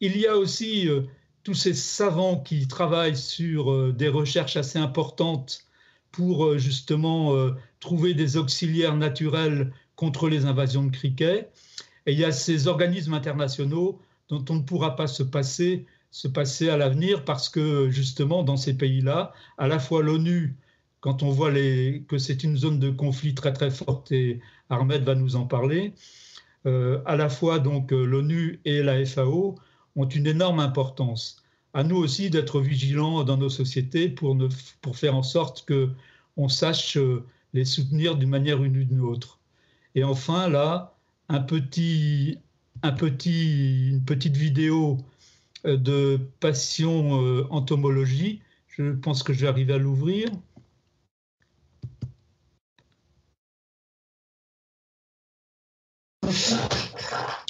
Il y a aussi euh, tous ces savants qui travaillent sur des recherches assez importantes pour justement trouver des auxiliaires naturels contre les invasions de criquets. Et il y a ces organismes internationaux dont on ne pourra pas se passer, se passer à l'avenir parce que justement dans ces pays-là, à la fois l'ONU quand on voit que c'est une zone de conflit très très forte, et Ahmed va nous en parler, euh, à la fois donc l'ONU et la FAO ont une énorme importance. À nous aussi d'être vigilants dans nos sociétés pour, pour faire en sorte que on sache les soutenir d'une manière ou d'une autre. Et enfin, là, un petit, un petit, une petite vidéo euh, de passion euh, entomologie. Je pense que je vais arriver à l'ouvrir.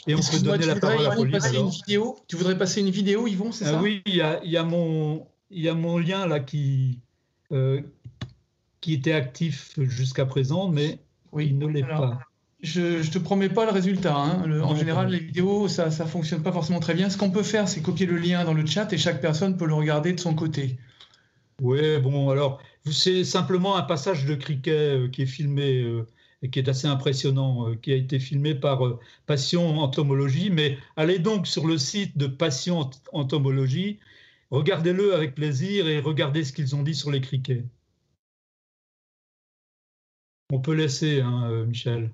Et on peut donner la parole à Pauline. Une vidéo? Tu voudrais passer une vidéo, Yvon, c'est ça? euh, Oui, il y a, y, a mon, y a mon lien là qui, qui était actif jusqu'à présent, mais oui, il ne l'est pas. Je ne te promets pas le résultat. Hein. en général, les vidéos, ça ne fonctionne pas forcément très bien. Ce qu'on peut faire, c'est copier le lien dans le chat et chaque personne peut le regarder de son côté. Oui, bon, alors, c'est simplement un passage de cricket euh, qui est filmé euh, et qui est assez impressionnant, euh, qui a été filmé par Passion Entomologie. Mais allez donc sur le site de Passion Entomologie, regardez-le avec plaisir et regardez ce qu'ils ont dit sur les criquets. On peut laisser, hein, Michel.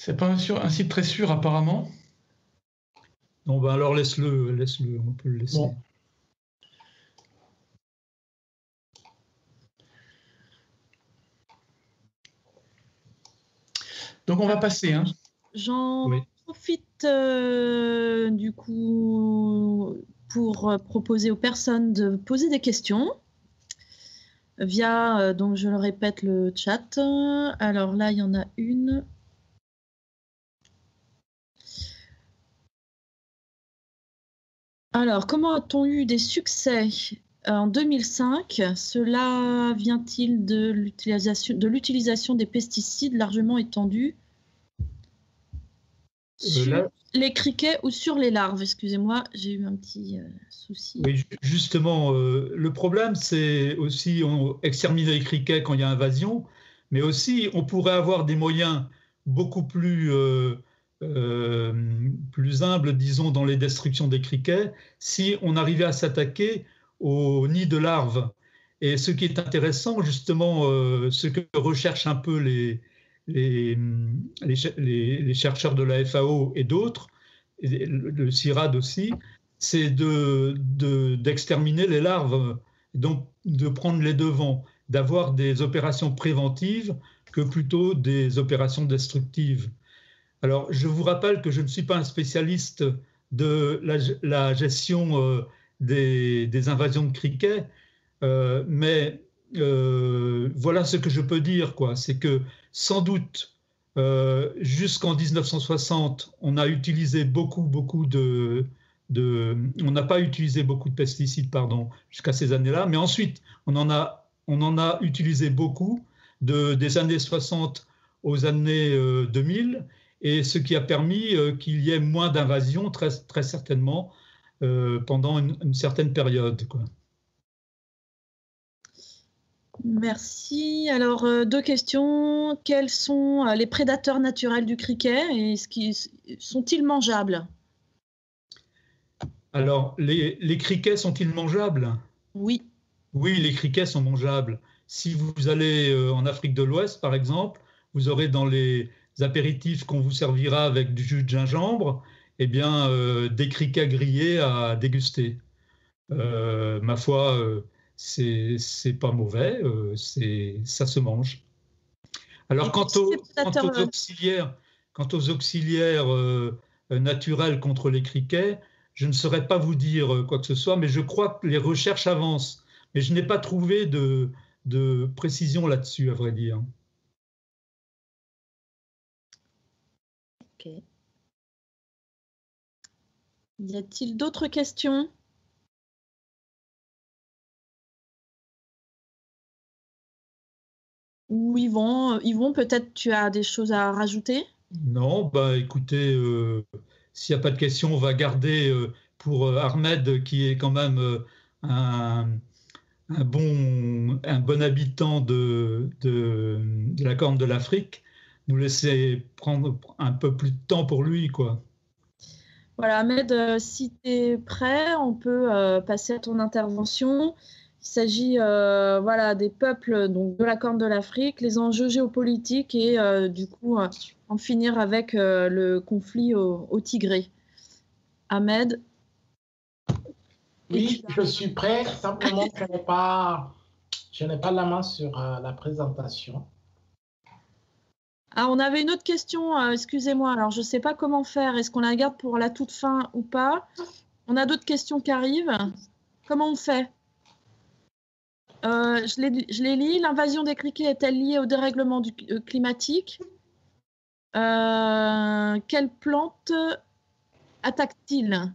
C'est pas un, site très sûr apparemment. Non, ben alors laisse-le, laisse-le, on peut le laisser. Donc on va passer. Hein. J'en profite euh, du coup pour proposer aux personnes de poser des questions via, euh, donc je le répète, le chat. Alors là, il y en a une. Alors, comment a-t-on eu des succès euh, en 2005 Cela vient-il de l'utilisation des pesticides largement étendus euh, sur les criquets ou sur les larves? Excusez-moi, j'ai eu un petit euh, souci. Oui, justement, le problème, c'est aussi on exterminer les criquets quand il y a invasion, mais aussi on pourrait avoir des moyens beaucoup plus euh, plus humble, disons, dans les destructions des criquets, si on arrivait à s'attaquer aux nids de larves. Et ce qui est intéressant, justement, euh, ce que recherchent un peu les, chercheurs de la FAO et d'autres, le CIRAD aussi, c'est d'exterminer de, les larves, donc de prendre les devants, d'avoir des opérations préventives que plutôt des opérations destructives. Alors, je vous rappelle que je ne suis pas un spécialiste de la, gestion euh, des, invasions de criquets, euh, mais euh, voilà ce que je peux dire, quoi. C'est que sans doute, jusqu'en 1960, on a utilisé beaucoup, beaucoup de, on n'a pas utilisé beaucoup de pesticides, pardon, jusqu'à ces années-là, mais ensuite, on en a, on en a utilisé beaucoup de, des années 60 aux années 2000 et ce qui a permis euh, qu'il y ait moins d'invasions, très, très certainement, euh, pendant une, certaine période. Merci. Alors, euh, deux questions. Quels sont les prédateurs naturels du criquet et sont-ils mangeables? Alors, les, les criquets sont-ils mangeables? Oui. Oui, les criquets sont mangeables. Si vous allez en Afrique de l'Ouest, par exemple, vous aurez dans les, apéritifs qu'on vous servira avec du jus de gingembre, eh bien, euh, des criquets grillés à déguster. Euh, ma foi, euh, c'est pas mauvais, c'est ça se mange. Alors, quant aux, auxiliaires, quant aux auxiliaires naturels contre les criquets, je ne saurais pas vous dire quoi que ce soit, mais je crois que les recherches avancent. Mais je n'ai pas trouvé de, de précision là-dessus, à vrai dire. Y a-t-il d'autres questions? Ou Yvon, Yvon peut-être tu as des choses à rajouter? Non, bah écoutez, euh, s'il n'y a pas de questions, on va garder euh, pour euh, Ahmed, qui est quand même un, bon, habitant de la Corne de l'Afrique, nous laisser prendre un peu plus de temps pour lui, quoi. Voilà, Ahmed, euh, si tu es prêt, on peut euh, passer à ton intervention. Il s'agit euh, voilà, des peuples donc, de la Corne de l'Afrique, les enjeux géopolitiques et du coup en finir avec le conflit au, au, Tigré. Ahmed? Oui, je suis prêt. Simplement, je n'ai pas, je n'ai pas la main sur la présentation. Ah, on avait une autre question, euh, excusez-moi. Alors, je ne sais pas comment faire. Est-ce qu'on la garde pour la toute fin ou pas? On a d'autres questions qui arrivent. Comment on fait? Euh, je, les, lis. L'invasion des criquets est-elle liée au dérèglement euh, climatique? Quelle plante attaque-t-il?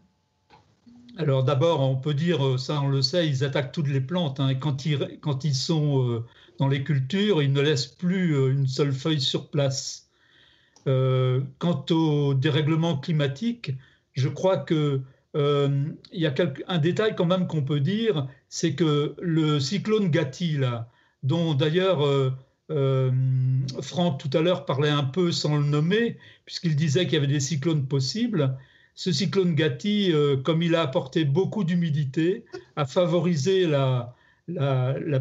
Alors d'abord, on peut dire, ça on le sait, ils attaquent toutes les plantes. Hein, quand ils sont dans les cultures, ils ne laissent plus euh, une seule feuille sur place. Euh, quant au dérèglement climatique, je crois que euh, il y a un détail quand même qu'on peut dire, c'est que le cyclone Gatti, dont d'ailleurs Franck tout à l'heure parlait un peu sans le nommer, puisqu'il disait qu'il y avait des cyclones possibles, ce cyclone Gatti, comme il a apporté beaucoup d'humidité, a favorisé la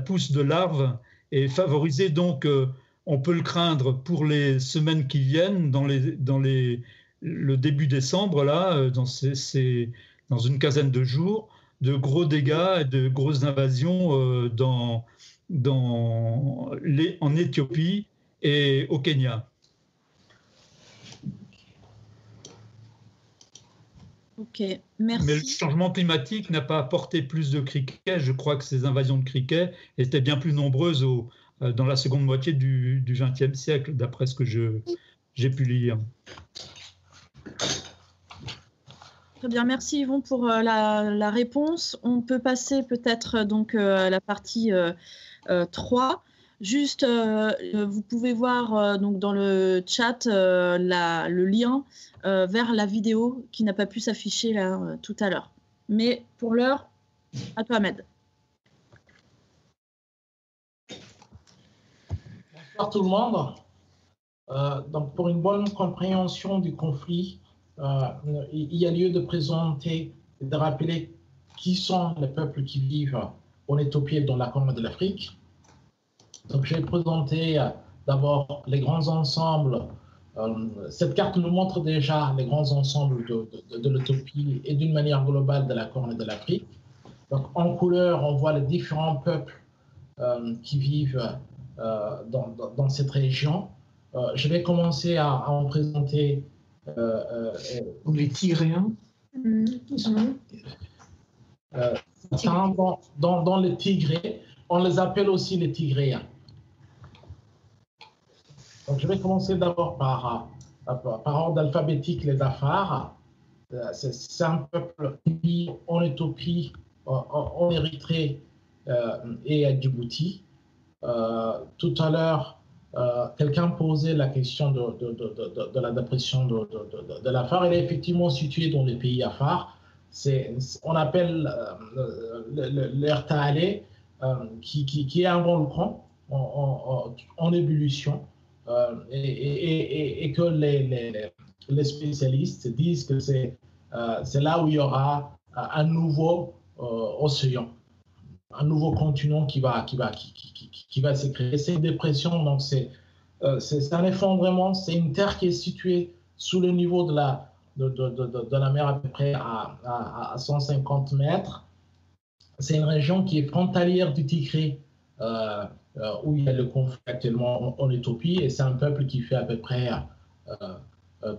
pousse de larves et favoriser donc, euh, on peut le craindre pour les semaines qui viennent, dans, le début décembre, là, euh, dans, ces, dans une quinzaine de jours, de gros dégâts et de grosses invasions euh, dans, en Éthiopie et au Kenya. Ok, merci. Mais le changement climatique n'a pas apporté plus de criquets. Je crois que ces invasions de criquets étaient bien plus nombreuses au, euh, dans la seconde moitié du XXe siècle, d'après ce que j'ai pu lire. Très bien, merci Yvon pour euh, la, réponse. On peut passer peut-être euh, donc à la partie 3. Juste, vous pouvez voir donc dans le chat la, le lien euh, vers la vidéo qui n'a pas pu s'afficher là euh, tout à l'heure. Mais pour l'heure, à toi Ahmed. Bonsoir tout le monde. Euh, donc pour une bonne compréhension du conflit, il y a lieu de présenter et de rappeler qui sont les peuples qui vivent en Éthiopie et dans la Corne de l'Afrique. Donc je vais présenter d'abord les grands ensembles euh, cette carte nous montre déjà les grands ensembles de, l'utopie et d'une manière globale de la Corne et de l'Afrique. Donc, en couleur, on voit les différents peuples euh, qui vivent euh, dans, cette région. je vais commencer à, en présenter les Tigréens. Dans, dans, les Tigrés, on les appelle aussi les Tigréens. Donc, je vais commencer d'abord par, euh, par, ordre alphabétique, les Afars. Euh, c'est un peuple qui en Éthiopie, en, Érythrée euh, et à Djibouti. tout à l'heure, quelqu'un posait la question de, de, de, la dépression de, de, l'Afar. Elle est effectivement située dans les pays Afar. On appelle l'Ertaale, qui, qui, qui, est un volcan en, en ébullition. Euh, et, que les, les, spécialistes disent que c'est euh, là où il y aura euh, un nouveau océan, un nouveau continent qui va, qui va, qui, qui, qui va se créer. C'est une dépression, donc c'est un effondrement, c'est une terre qui est située sous le niveau de la, de, de, de, la mer à peu près à, à, 150 mètres. C'est une région qui est frontalière du Tigré, euh, euh, où il y a le conflit actuellement en, Éthiopie, et c'est un peuple qui fait à peu près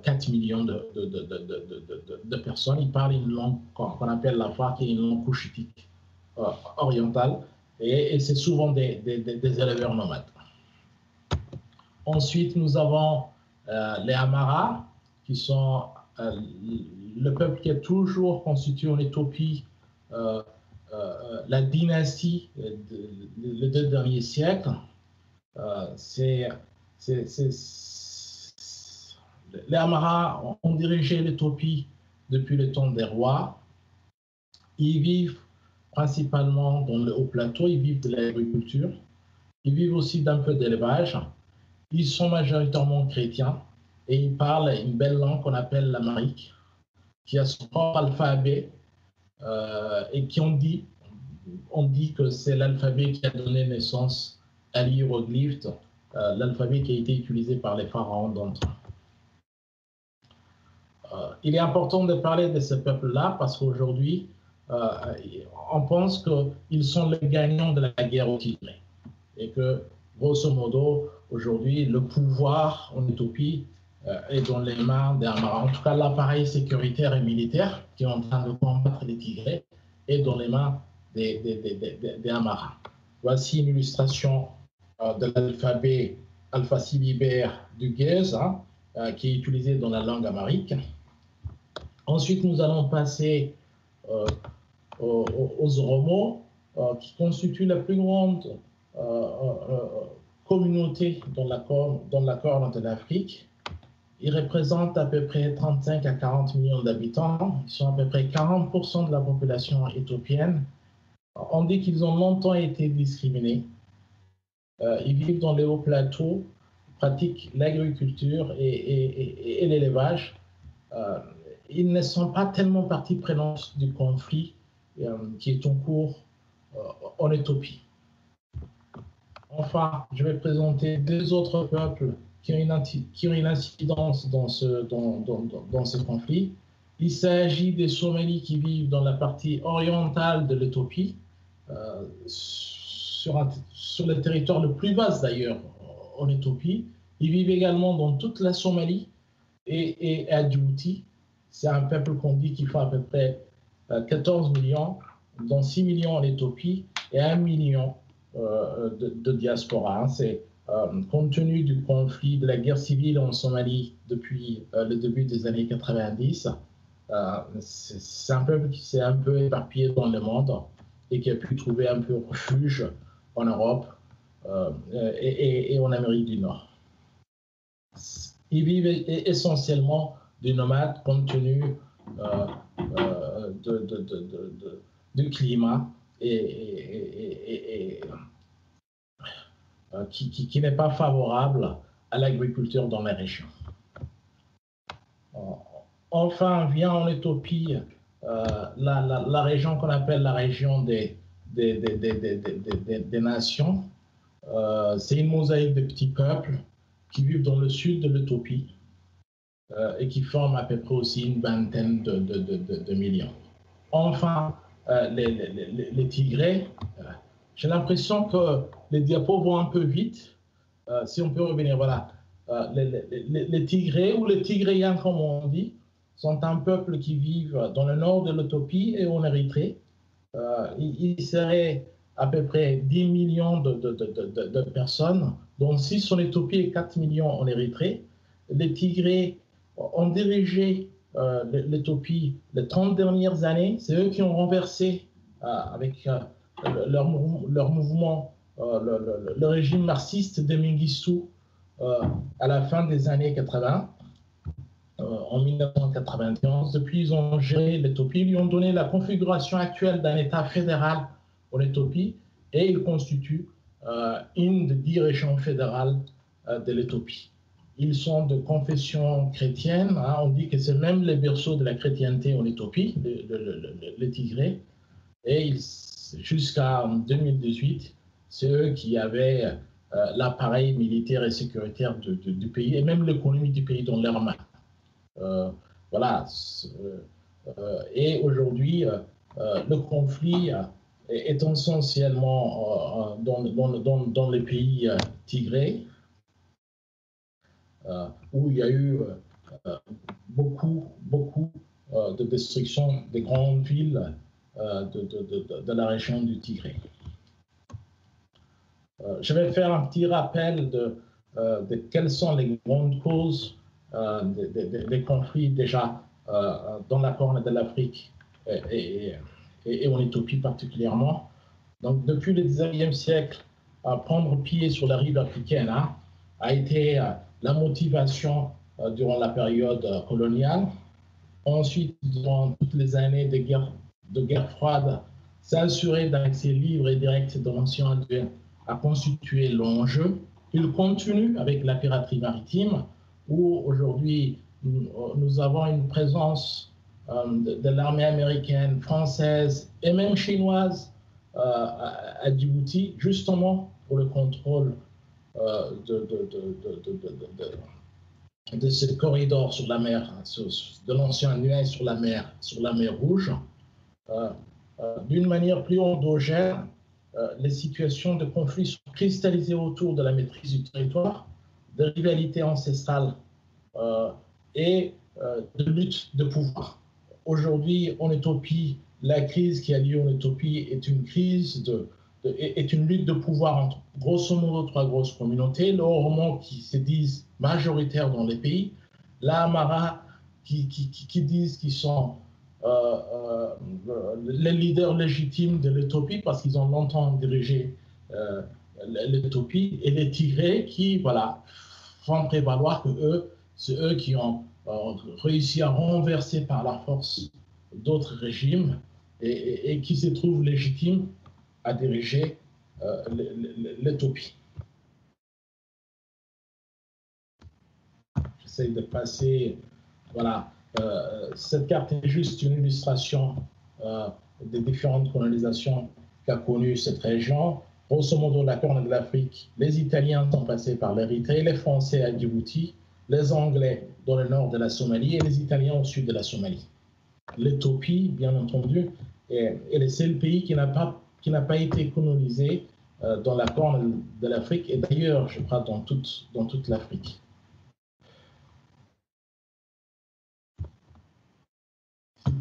4 euh, millions de, de, de, de, personnes. Ils parlent une langue qu'on appelle la qui est une langue couchitique orientale, et, c'est souvent des, des, des, éleveurs nomades. Ensuite, nous avons les Amara, qui sont le peuple qui est toujours constitué en Éthiopie euh, la dynastie des deux derniers siècles, euh, c'est les Amaras ont dirigé l'Éthiopie depuis le temps des rois. Ils vivent principalement dans le haut plateau, ils vivent de l'agriculture, ils vivent aussi d'un peu d'élevage Ils sont majoritairement chrétiens et ils parlent une belle langue qu'on appelle l'amérique, qui a son propre alphabet euh, et qui ont dit, on dit que c'est l'alphabet qui a donné naissance à l'hiéroglyphe, euh, l'alphabet qui a été utilisé par les pharaons d'antre. Euh, il est important de parler de ce peuple-là parce qu'aujourd'hui, on pense qu'ils sont les gagnants de la guerre au Tigré et que, grosso modo, aujourd'hui, le pouvoir en Éthiopie euh, est dans les mains des Amara. En tout cas, l'appareil sécuritaire et militaire qui est en train de combattre les Tigrés est dans les mains des, des, des, Voici une illustration euh, de l'alphabet alpha-silibère du Gez, hein, euh, qui est utilisé dans la langue amérique. Ensuite, nous allons passer aux, Oromo, qui constituent la plus grande communauté dans la, dans la Corne de l'Afrique. Ils représentent à peu près 35 à 40 millions d'habitants. Ils sont à peu près 40% de la population éthiopienne. On dit qu'ils ont longtemps été discriminés. Euh, ils vivent dans les hauts plateaux, pratiquent l'agriculture et, l'élevage. Euh, ils ne sont pas tellement partie prenante du conflit euh, qui est en cours en Éthiopie. Enfin, je vais présenter deux autres peuples qui ont une, incidence dans ce, dans, ce conflit. Il s'agit des Somalis qui vivent dans la partie orientale de l'Éthiopie, euh, sur, sur le territoire le plus vaste d'ailleurs en Éthiopie. Ils vivent également dans toute la Somalie et, et à Djibouti. C'est un peuple qu'on dit qu'il faut à peu près 14 euh, millions, dont 6 millions en Éthiopie et 1 million euh, de, diaspora. Hein. C'est compte tenu du conflit, de la guerre civile en Somalie depuis euh, le début des années 90, c'est un peuple qui s'est un peu éparpillé dans le monde et qui a pu trouver un peu refuge en Europe et, en Amérique du Nord. Ils vivent essentiellement du nomade compte tenu du climat et, euh, qui, n'est pas favorable à l'agriculture dans la région. Euh, enfin, vient en Éthiopie euh, la, région qu'on appelle la région des, des, des, nations. C'est une mosaïque de petits peuples qui vivent dans le sud de l'Éthiopie et qui forment à peu près aussi une vingtaine de, de millions. Enfin, euh, les, les, les, Tigrés, euh, j'ai l'impression que les diapos vont un peu vite. Euh, si on peut revenir, voilà. les, Tigrés ou les Tigréens, comme on dit, sont un peuple qui vit dans le nord de l'Utopie et en Érythrée. il, serait à peu près 10 millions de, personnes, dont 6 en Éthiopie et 4 millions en Érythrée. Les Tigrés ont dirigé euh, l'Éthiopie les 30 dernières années. C'est eux qui ont renversé euh, avec euh, leur, leur, mouvement le, régime marxiste de Mengistu à la fin des années 80. en 1991. Depuis, ils ont géré l'Éthiopie, ils lui ont donné la configuration actuelle d'un État fédéral pour l'Éthiopie et ils constituent une des dix régions fédérales de l'Éthiopie. Ils sont de confession chrétienne. Hein. On dit que c'est même les berceaux de la chrétienté en Éthiopie, les Tigrés. Et jusqu'à 2018, c'est eux qui avaient euh, l'appareil militaire et sécuritaire du pays et même l'économie du pays dans leurs mains. Euh, voilà. Euh, et aujourd'hui, le conflit est essentiellement dans, dans, dans, les pays tigrés. Où il y a eu beaucoup, beaucoup de destruction des grandes villes de, la région du Tigré. Je vais faire un petit rappel de, quelles sont les grandes causes des conflits déjà dans la Corne de l'Afrique et, et, en Éthiopie particulièrement. Donc, depuis le 19e siècle, prendre pied sur la rive africaine hein, a été la motivation euh, durant la période euh, coloniale. Ensuite, durant toutes les années de guerre, de guerre froide, s'assurer d'un accès libre et direct de l'ancien a constitué l'enjeu. Il continue avec la piraterie maritime, où aujourd'hui nous, avons une présence de, de l'armée américaine, française et même chinoise à Djibouti, justement pour le contrôle de, ce corridor sur la mer, de l'ancien nuage sur la mer, sur la mer Rouge. D'une manière plus endogène, les situations de conflit sont cristallisées autour de la maîtrise du territoire, de rivalités ancestrales et de lutte de pouvoir. Aujourd'hui, en Éthiopie, la crise qui a lieu en Éthiopie est une crise de, est une lutte de pouvoir entre grosso modo trois grosses communautés, le Oromo qui se disent majoritaires dans les pays, la Amara qui, qui, qui disent qu'ils sont euh, euh, les leaders légitimes de l'Éthiopie parce qu'ils ont longtemps dirigé euh, l'Éthiopie, et les Tigrés qui voilà, font prévaloir que eux, c'est eux qui ont réussi à renverser par la force d'autres régimes et, qui se trouvent légitimes à diriger euh, l'Éthiopie. J'essaie de passer. Voilà. Euh, cette carte est juste une illustration euh, des différentes colonisations qu'a connues cette région. Grosso modo, la Corne de l'Afrique, les Italiens sont passés par l'Érythrée, les Français à Djibouti, les Anglais dans le nord de la Somalie et les Italiens au sud de la Somalie. L'Éthiopie, bien entendu, est, le seul pays qui n'a pas, été colonisé euh, dans la corne de l'Afrique et d'ailleurs, je crois, dans toute l'Afrique.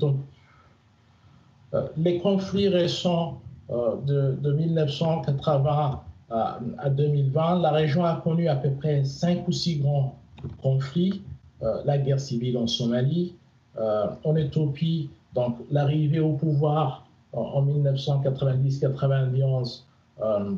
Euh, les conflits récents euh, de, de, 1980 à, à, 2020, la région a connu à peu près cinq ou six grands conflits. la guerre civile en Somalie, en Éthiopie, donc l'arrivée au pouvoir en, 1990-91 euh,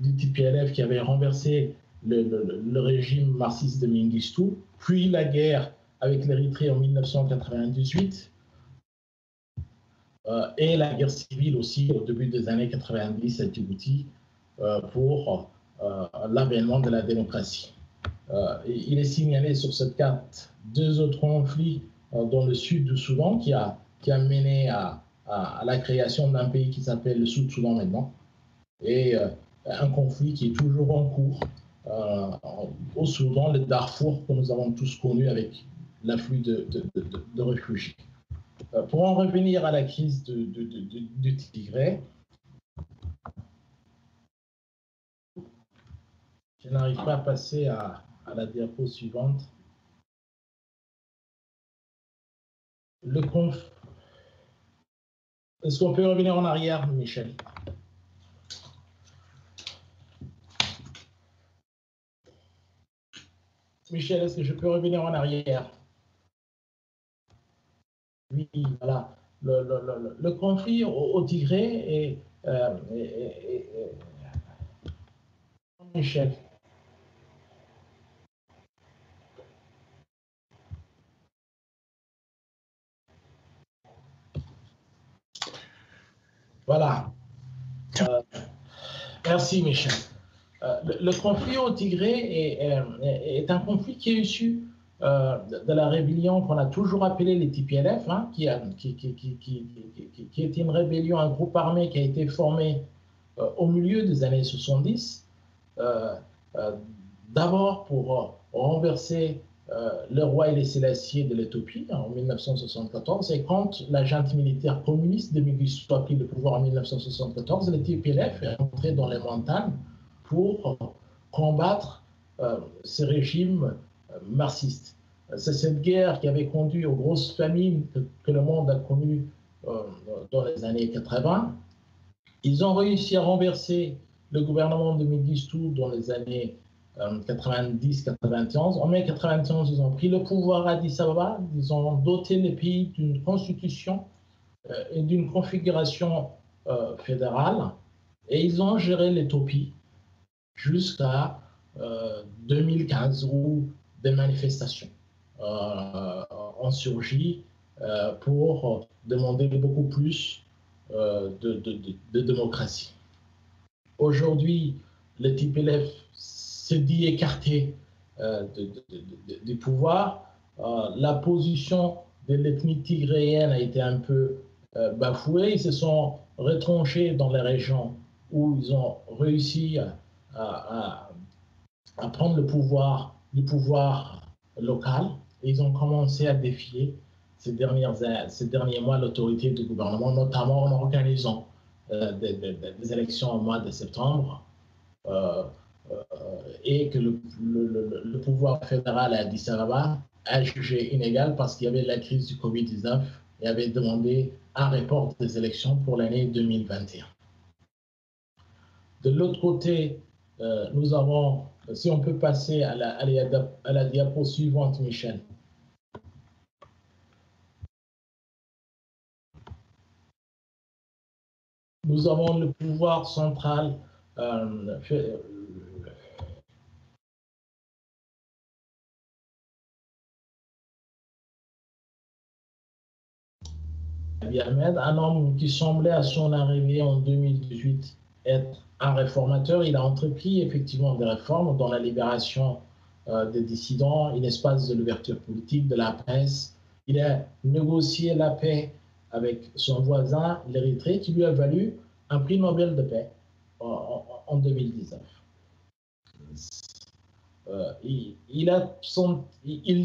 du TPLF qui avait renversé le, régime marxiste de Mengistu, puis la guerre avec l'Érythrée en 1998, euh, et la guerre civile aussi au début des années 90 à Djibouti euh, pour l'avènement de la démocratie. il est signalé sur cette carte deux autres conflits euh, dans le sud du Soudan qui a, qui a mené à, à, la création d'un pays qui s'appelle le Sud-Soudan maintenant. Et euh, un conflit qui est toujours en cours euh, au Soudan, le Darfour que nous avons tous connu avec l'afflux de, réfugiés. pour en revenir à la crise du Tigré, je n'arrive pas à passer à, à la diapo suivante. le conf. Est-ce qu'on peut revenir en arrière, Michel? Michel, est-ce que je peux revenir en arrière? Oui, voilà. Le, conflit au, Tigré euh, et, Michel. Voilà. Euh, merci, Michel. Euh, le, conflit au Tigré est, un conflit qui est issu euh, de, la rébellion qu'on a toujours appelée les TPLF, hein, qui, qui, qui, qui, est une rébellion, un groupe armé qui a été formé au milieu des années 70, d'abord pour renverser euh, le roi et les Sélassiés de l'Éthiopie en 1974. Et quand la junte militaire communiste de Mengistu a pris le pouvoir en 1974, le TPLF est rentré dans les montagnes pour combattre euh, ces euh, marxistes. C'est cette guerre qui avait conduit aux grosses famines que, le monde a connues dans les années 80. Ils ont réussi à renverser le gouvernement de Mengistu dans les années 90-91. En mai 91, ils ont pris le pouvoir à Addis Ababa. Ils ont doté le pays d'une constitution euh, et d'une configuration euh, fédérale. Et ils ont géré l'Éthiopie jusqu'à 2015 euh, où des manifestations ont surgi pour demander beaucoup plus de, de démocratie. Aujourd'hui, le TPLF s'est dit écarté du pouvoir. la position de l'ethnie tigréenne a été un peu bafouée. Ils se sont retranchés dans les régions où ils ont réussi à prendre le pouvoir, le pouvoir local. Et ils ont commencé à défier ces, dernières, ces derniers mois l'autorité du gouvernement, notamment en organisant euh, des, élections au mois de septembre. Euh, euh, et que le, le, pouvoir fédéral à Addis Ababa a jugé inégal parce qu'il y avait la crise du Covid-19 et avait demandé un report des élections pour l'année 2021. De l'autre côté, nous avons si on peut passer à la, diapo suivante, Michel. Nous avons le pouvoir central euh, Ahmed, un homme qui semblait à son arrivée en 2018 être un réformateur. Il a entrepris effectivement des réformes dans la libération euh, des dissidents, une espace de l'ouverture politique, de la presse. Il a négocié la paix avec son voisin, l'Érythrée, qui lui a valu un prix Nobel de paix en, 2019. Euh, il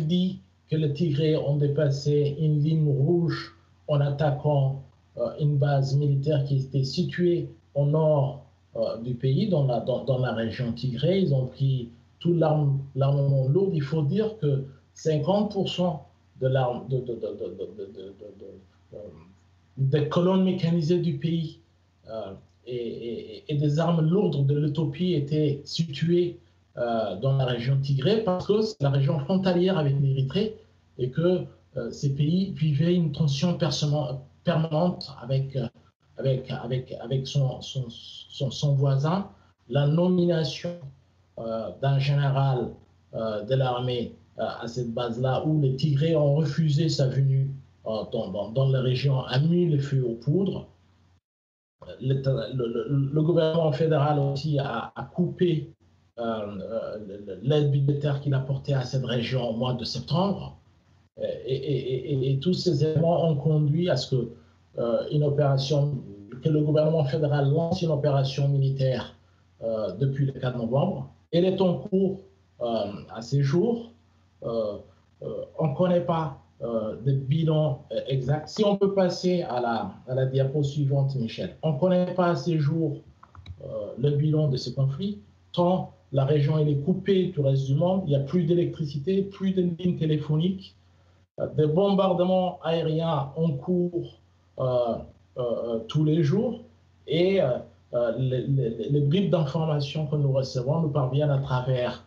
dit que les Tigrés ont dépassé une ligne rouge en attaquant euh, une base militaire qui était située au nord euh, du pays, dans la, dans, dans, la région Tigré. Ils ont pris tout l'armement lourd. Il faut dire que 50% de l'arme, de, de, des colonnes mécanisées du pays euh, et, et, des armes lourdes de l'utopie étaient situées euh, dans la région Tigré parce que c'est la région frontalière avec l'Érythrée et que ces pays vivaient une tension permanente avec avec, son, voisin, la nomination euh, d'un général euh, de l'armée euh, à cette base-là, où les Tigrés ont refusé sa venue dans, la région, a mis le feu aux poudres. Le, gouvernement fédéral aussi a, coupé l'aide budgétaire qu'il apportait à cette région au mois de septembre. Et, tous ces éléments ont conduit à ce que une opération, que le gouvernement fédéral lance une opération militaire euh, depuis le 4 novembre. Elle est en cours euh, à ces jours. on ne connaît pas de bilan exact. Si on peut passer à la, à diapo suivante, Michel, on ne connaît pas à ces jours le bilan de ce conflit, tant la région est coupée du reste du monde, il n'y a plus d'électricité, plus de lignes téléphoniques, des bombardements aériens en cours euh, euh, euh, tous les jours et les, les, bribes d'informations que nous recevons nous parviennent à travers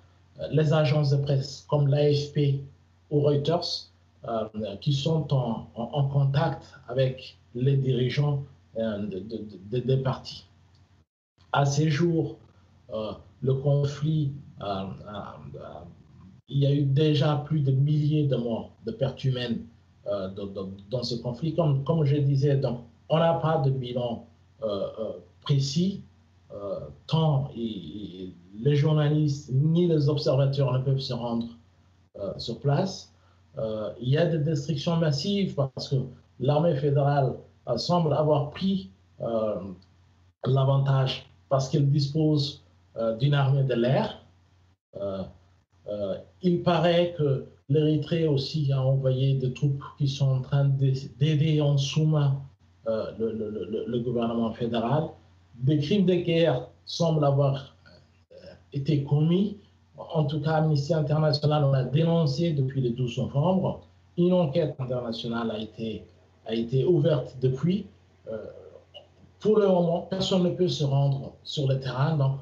les agences de presse comme l'AFP ou Reuters qui sont en, contact avec les dirigeants des partis. À ces jours, le conflit, il y a eu déjà plus de milliers de morts, de pertes humaines euh, dans, ce conflit. Comme, comme je disais, donc, on n'a pas de bilan euh, euh, précis, tant les journalistes ni les observateurs ne peuvent se rendre sur place. il y a des destructions massives parce que l'armée fédérale semble avoir pris l'avantage parce qu'elle dispose d'une armée de l'air. il paraît que L'Érythrée aussi a envoyé des troupes qui sont en train d'aider en sous-main euh, le, gouvernement fédéral. Des crimes de guerre semblent avoir euh, été commis. En tout cas, Amnesty International en a dénoncé depuis le 12 novembre. Une enquête internationale a été, a été ouverte depuis. Euh, pour le moment, personne ne peut se rendre sur le terrain, donc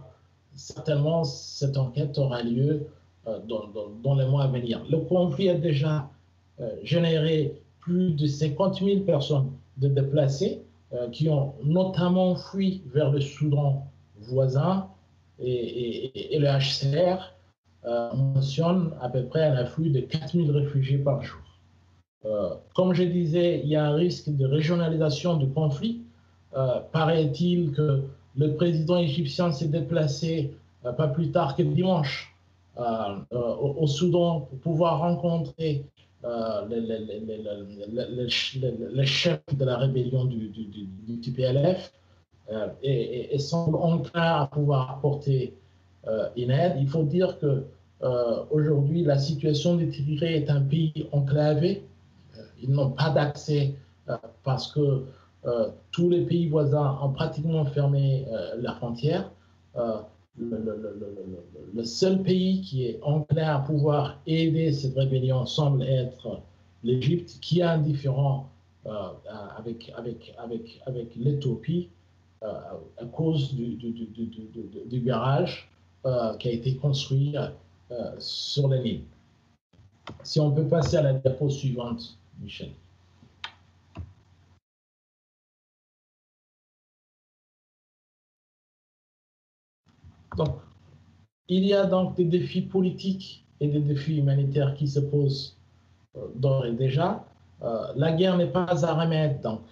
certainement cette enquête aura lieu euh, dans, les mois à venir. Le conflit a déjà euh, généré plus de 50 000 personnes de déplacés euh, qui ont notamment fui vers le Soudan voisin et, le HCR mentionne à peu près un afflux de 4 000 réfugiés par jour. comme je disais, il y a un risque de régionalisation du conflit. Paraît-il que le président égyptien s'est déplacé pas plus tard que dimanche, au, Soudan pour pouvoir rencontrer les, chefs de la rébellion du, du, TPLF et, et, semble enclin à pouvoir apporter une aide. Il faut dire que aujourd'hui, la situation des Tigrés est un pays enclavé. Ils n'ont pas d'accès parce que euh, tous les pays voisins ont pratiquement fermé euh, leurs frontières. Euh, le, seul pays qui est enclin à pouvoir aider cette rébellion semble être l'Égypte, qui est indifférent avec, avec, avec, avec l'Éthiopie à cause du, du, du, du barrage qui a été construit sur le Nil. Si on peut passer à la diapo suivante, Michel. Donc, il y a donc des défis politiques et des défis humanitaires qui se posent euh, d'ores et déjà. Euh, la guerre n'est pas un remède, donc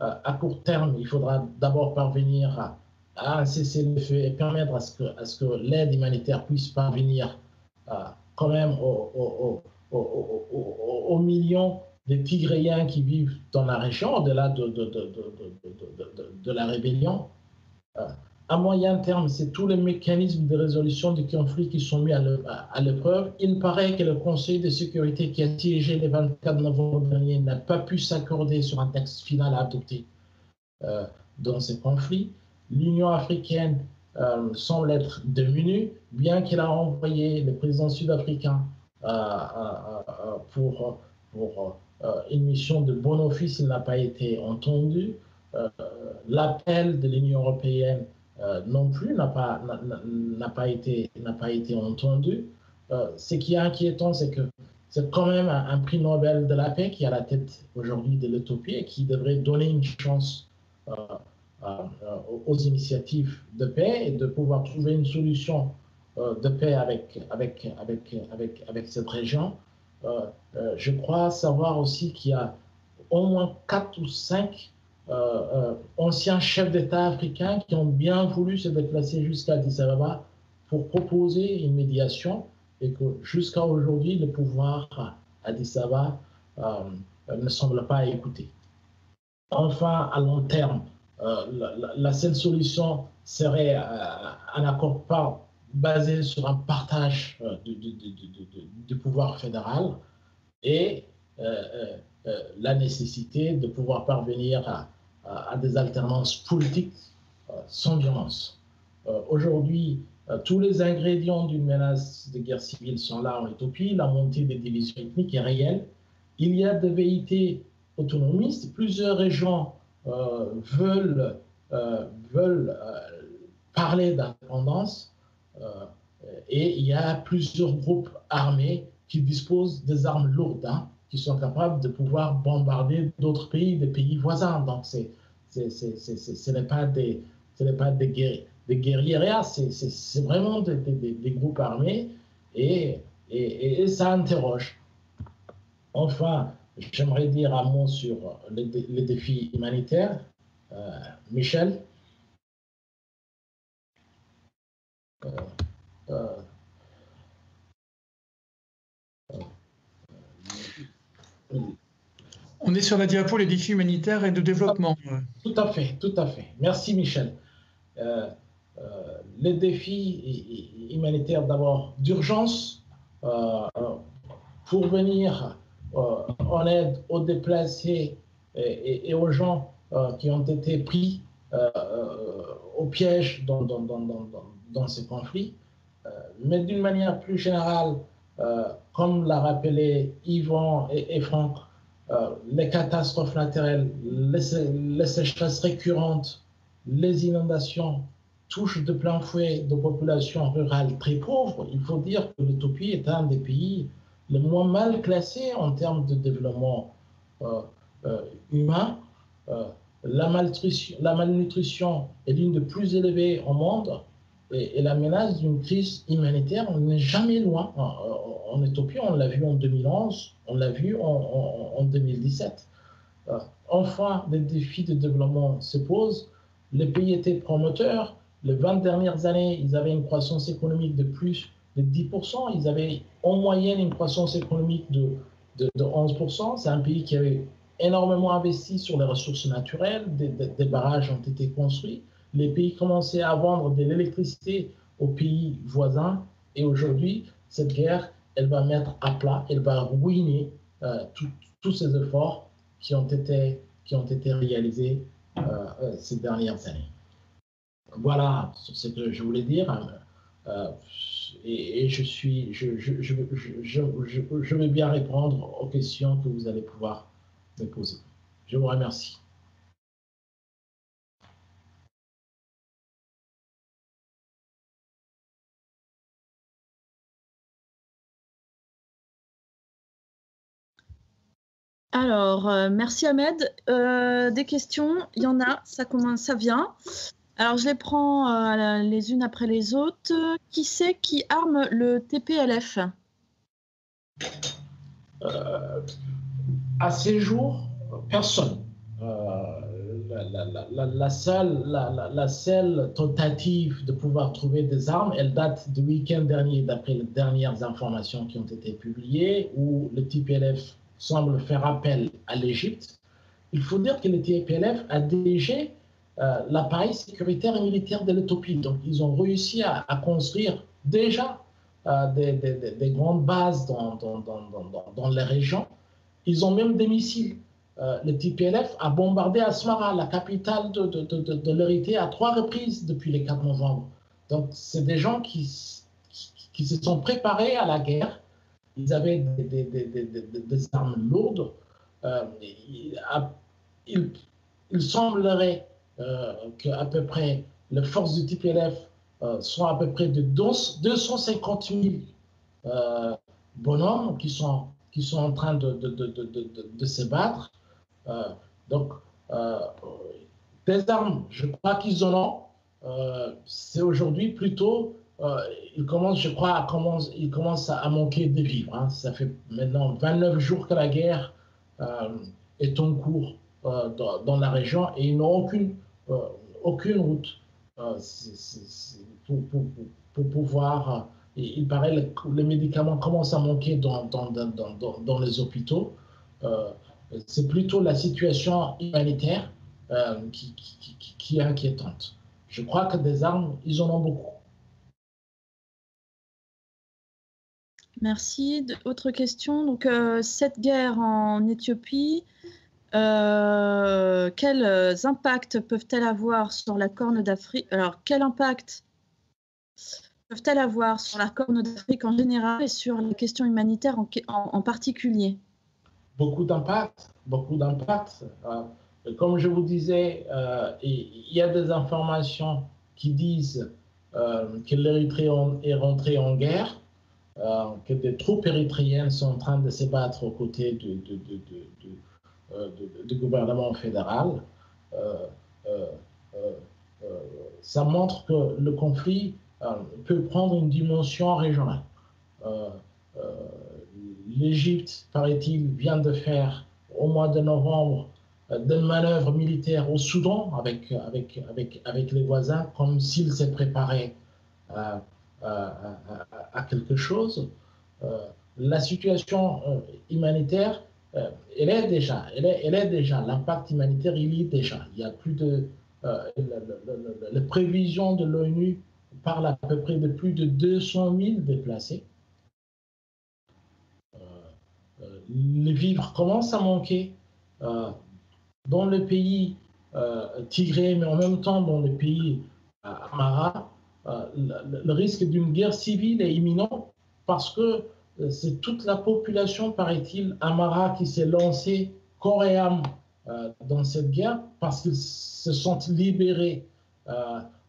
euh, à court terme, il faudra d'abord parvenir à, à, cesser le feu et permettre à ce que, à l'aide humanitaire puisse parvenir quand même aux, millions de Tigréens qui vivent dans la région, au-delà de, de, de, de, la rébellion à moyen terme, c'est tous les mécanismes de résolution des conflits qui sont mis à l'épreuve. Il paraît que le Conseil de sécurité qui a siégé le 24 novembre dernier n'a pas pu s'accorder sur un texte final à adopter euh, dans ces conflits. L'Union africaine euh, semble être démunie, bien qu'elle a envoyé le président sud-africain euh, pour, pour une mission de bon office, il n'a pas été entendu. L'appel de l'Union européenne euh, non plus n'a pas, n'a pas, été, n'a pas été entendu. Euh, ce qui est inquiétant, c'est que c'est quand même un, prix Nobel de la paix qui est à la tête aujourd'hui de l'utopie et qui devrait donner une chance euh, aux initiatives de paix et de pouvoir trouver une solution de paix avec, avec, avec, avec, avec cette région. je crois savoir aussi qu'il y a au moins quatre ou cinq euh, euh, anciens chefs d'État africains qui ont bien voulu se déplacer jusqu'à Addis Ababa pour proposer une médiation et que jusqu'à aujourd'hui, le pouvoir à Addis Ababa euh, ne semble pas écouter. Enfin, à long terme, la, seule solution serait un accord basé sur un partage du, pouvoir fédéral et la nécessité de pouvoir parvenir à, à des alternances politiques euh, sans violence. Euh, aujourd'hui, euh, tous les ingrédients d'une menace de guerre civile sont là en Éthiopie. La montée des divisions ethniques est réelle. Il y a des véhités autonomistes. Plusieurs régions veulent, veulent parler d'indépendance. et il y a plusieurs groupes armés qui disposent des armes lourdes. Hein qui sont capables de pouvoir bombarder d'autres pays, des pays voisins. Donc, c'est, ce n'est pas des, des, guerriers, des guerriers c'est, vraiment des, des, groupes armés et, ça interroge. Enfin, j'aimerais dire un mot sur les, les défis humanitaires. Euh, Michel? Euh, euh, On est sur la diapo les défis humanitaires et de développement. Tout à fait, tout à fait. Merci Michel. Euh, euh, les défis humanitaires d'abord d'urgence euh, pour venir en aide aux déplacés et, aux gens qui ont été pris au piège dans, dans, ces conflits. mais d'une manière plus générale, comme l'a rappelé Yvan et, Franck, euh, les catastrophes naturelles, les, sécheresses récurrentes, les inondations touchent de plein fouet des populations rurales très pauvres. Il faut dire que l'Éthiopie est un des pays les moins mal classés en termes de développement euh, euh, humain. la malnutrition est l'une des plus élevées au monde et, la menace d'une crise humanitaire, on n'est jamais loin. En, Éthiopie, on l'a vu en 2011, on l'a vu en, 2017. Euh, enfin, les défis de développement se posent. Les pays étaient promoteurs, les 20 dernières années, ils avaient une croissance économique de plus de 10%. Ils avaient en moyenne une croissance économique de, 11%. C'est un pays qui avait énormément investi sur les ressources naturelles. Des, barrages ont été construits. Les pays commençaient à vendre de l'électricité aux pays voisins. Et aujourd'hui, cette guerre, elle va mettre à plat, elle va ruiner euh, tous ces efforts qui ont été, qui ont été réalisés euh, euh, ces dernières années. Voilà ce que je voulais dire. Hein. Et, je suis, je, je, je, je, vais bien répondre aux questions que vous allez pouvoir me poser. Je vous remercie. Alors, euh, merci Ahmed. Euh, des questions, il y en a, ça commence, ça vient. Alors, je les prends euh, les unes après les autres. Qui c'est qui arme le TPLF À ces jours, personne. La, seule, la, seule, tentative de pouvoir trouver des armes, elle date du week-end dernier, d'après les dernières informations qui ont été publiées, où le TPLF semble faire appel à l'Égypte, il faut dire que le TPLF a dirigé euh, l'appareil sécuritaire et militaire de l'Éthiopie. Donc, ils ont réussi à, construire déjà euh, des, grandes bases dans, dans, les régions. Ils ont même des missiles. Euh, le TPLF a bombardé Asmara, la capitale de, de, à trois reprises depuis le 4 novembre. Donc, c'est des gens qui, qui, se sont préparés à la guerre ils avaient des, armes lourdes. Euh, il, semblerait euh, qu'à peu près les forces du TPLF euh, sont à peu près de 250 000 euh, bonhommes qui sont, qui sont en train de, de se battre. donc, des armes, je crois qu'ils en ont. C'est aujourd'hui plutôt euh, il commence, je crois, commence, il commence à manquer de vivre. Hein. Ça fait maintenant 29 jours que la guerre euh, est en cours euh, dans, la région et ils n'ont aucune, aucune route pour, pouvoir. il paraît que les médicaments commencent à manquer dans, les hôpitaux. C'est plutôt la situation humanitaire qui est inquiétante. Je crois que des armes, ils en ont beaucoup. Merci. Autre question. Donc, euh, cette guerre en Éthiopie, euh, quels impacts peuvent-elles avoir sur la Corne d'Afrique? Alors, quel impact peuvent-elles avoir sur la Corne d'Afrique en général et sur la question humanitaire en, particulier? Beaucoup d'impacts, beaucoup d'impacts. Euh, comme je vous disais, il y a des informations qui disent que l'Érythrée est rentrée en guerre que des troupes érythréennes sont en train de se battre aux côtés du, euh, gouvernement fédéral. Euh, ça montre que le conflit peut prendre une dimension régionale. L'Égypte, paraît-il, vient de faire au mois de novembre des manœuvres militaires au Soudan avec, les voisins, comme s'ils s'est préparé à, quelque chose. Euh, la situation euh, humanitaire, euh, elle est déjà, elle est, elle est déjà, l'impact humanitaire, il y est déjà. Il y a plus de, les prévisions de l'ONU parlent à peu près de plus de 200 000 déplacés. les vivres commencent à manquer dans le pays Tigré, mais en même temps dans le pays Amara. Euh, le, risque d'une guerre civile est imminent parce que euh, c'est toute la population, paraît-il, Amara qui s'est lancée corps et âme euh, dans cette guerre parce qu'ils se sont libérés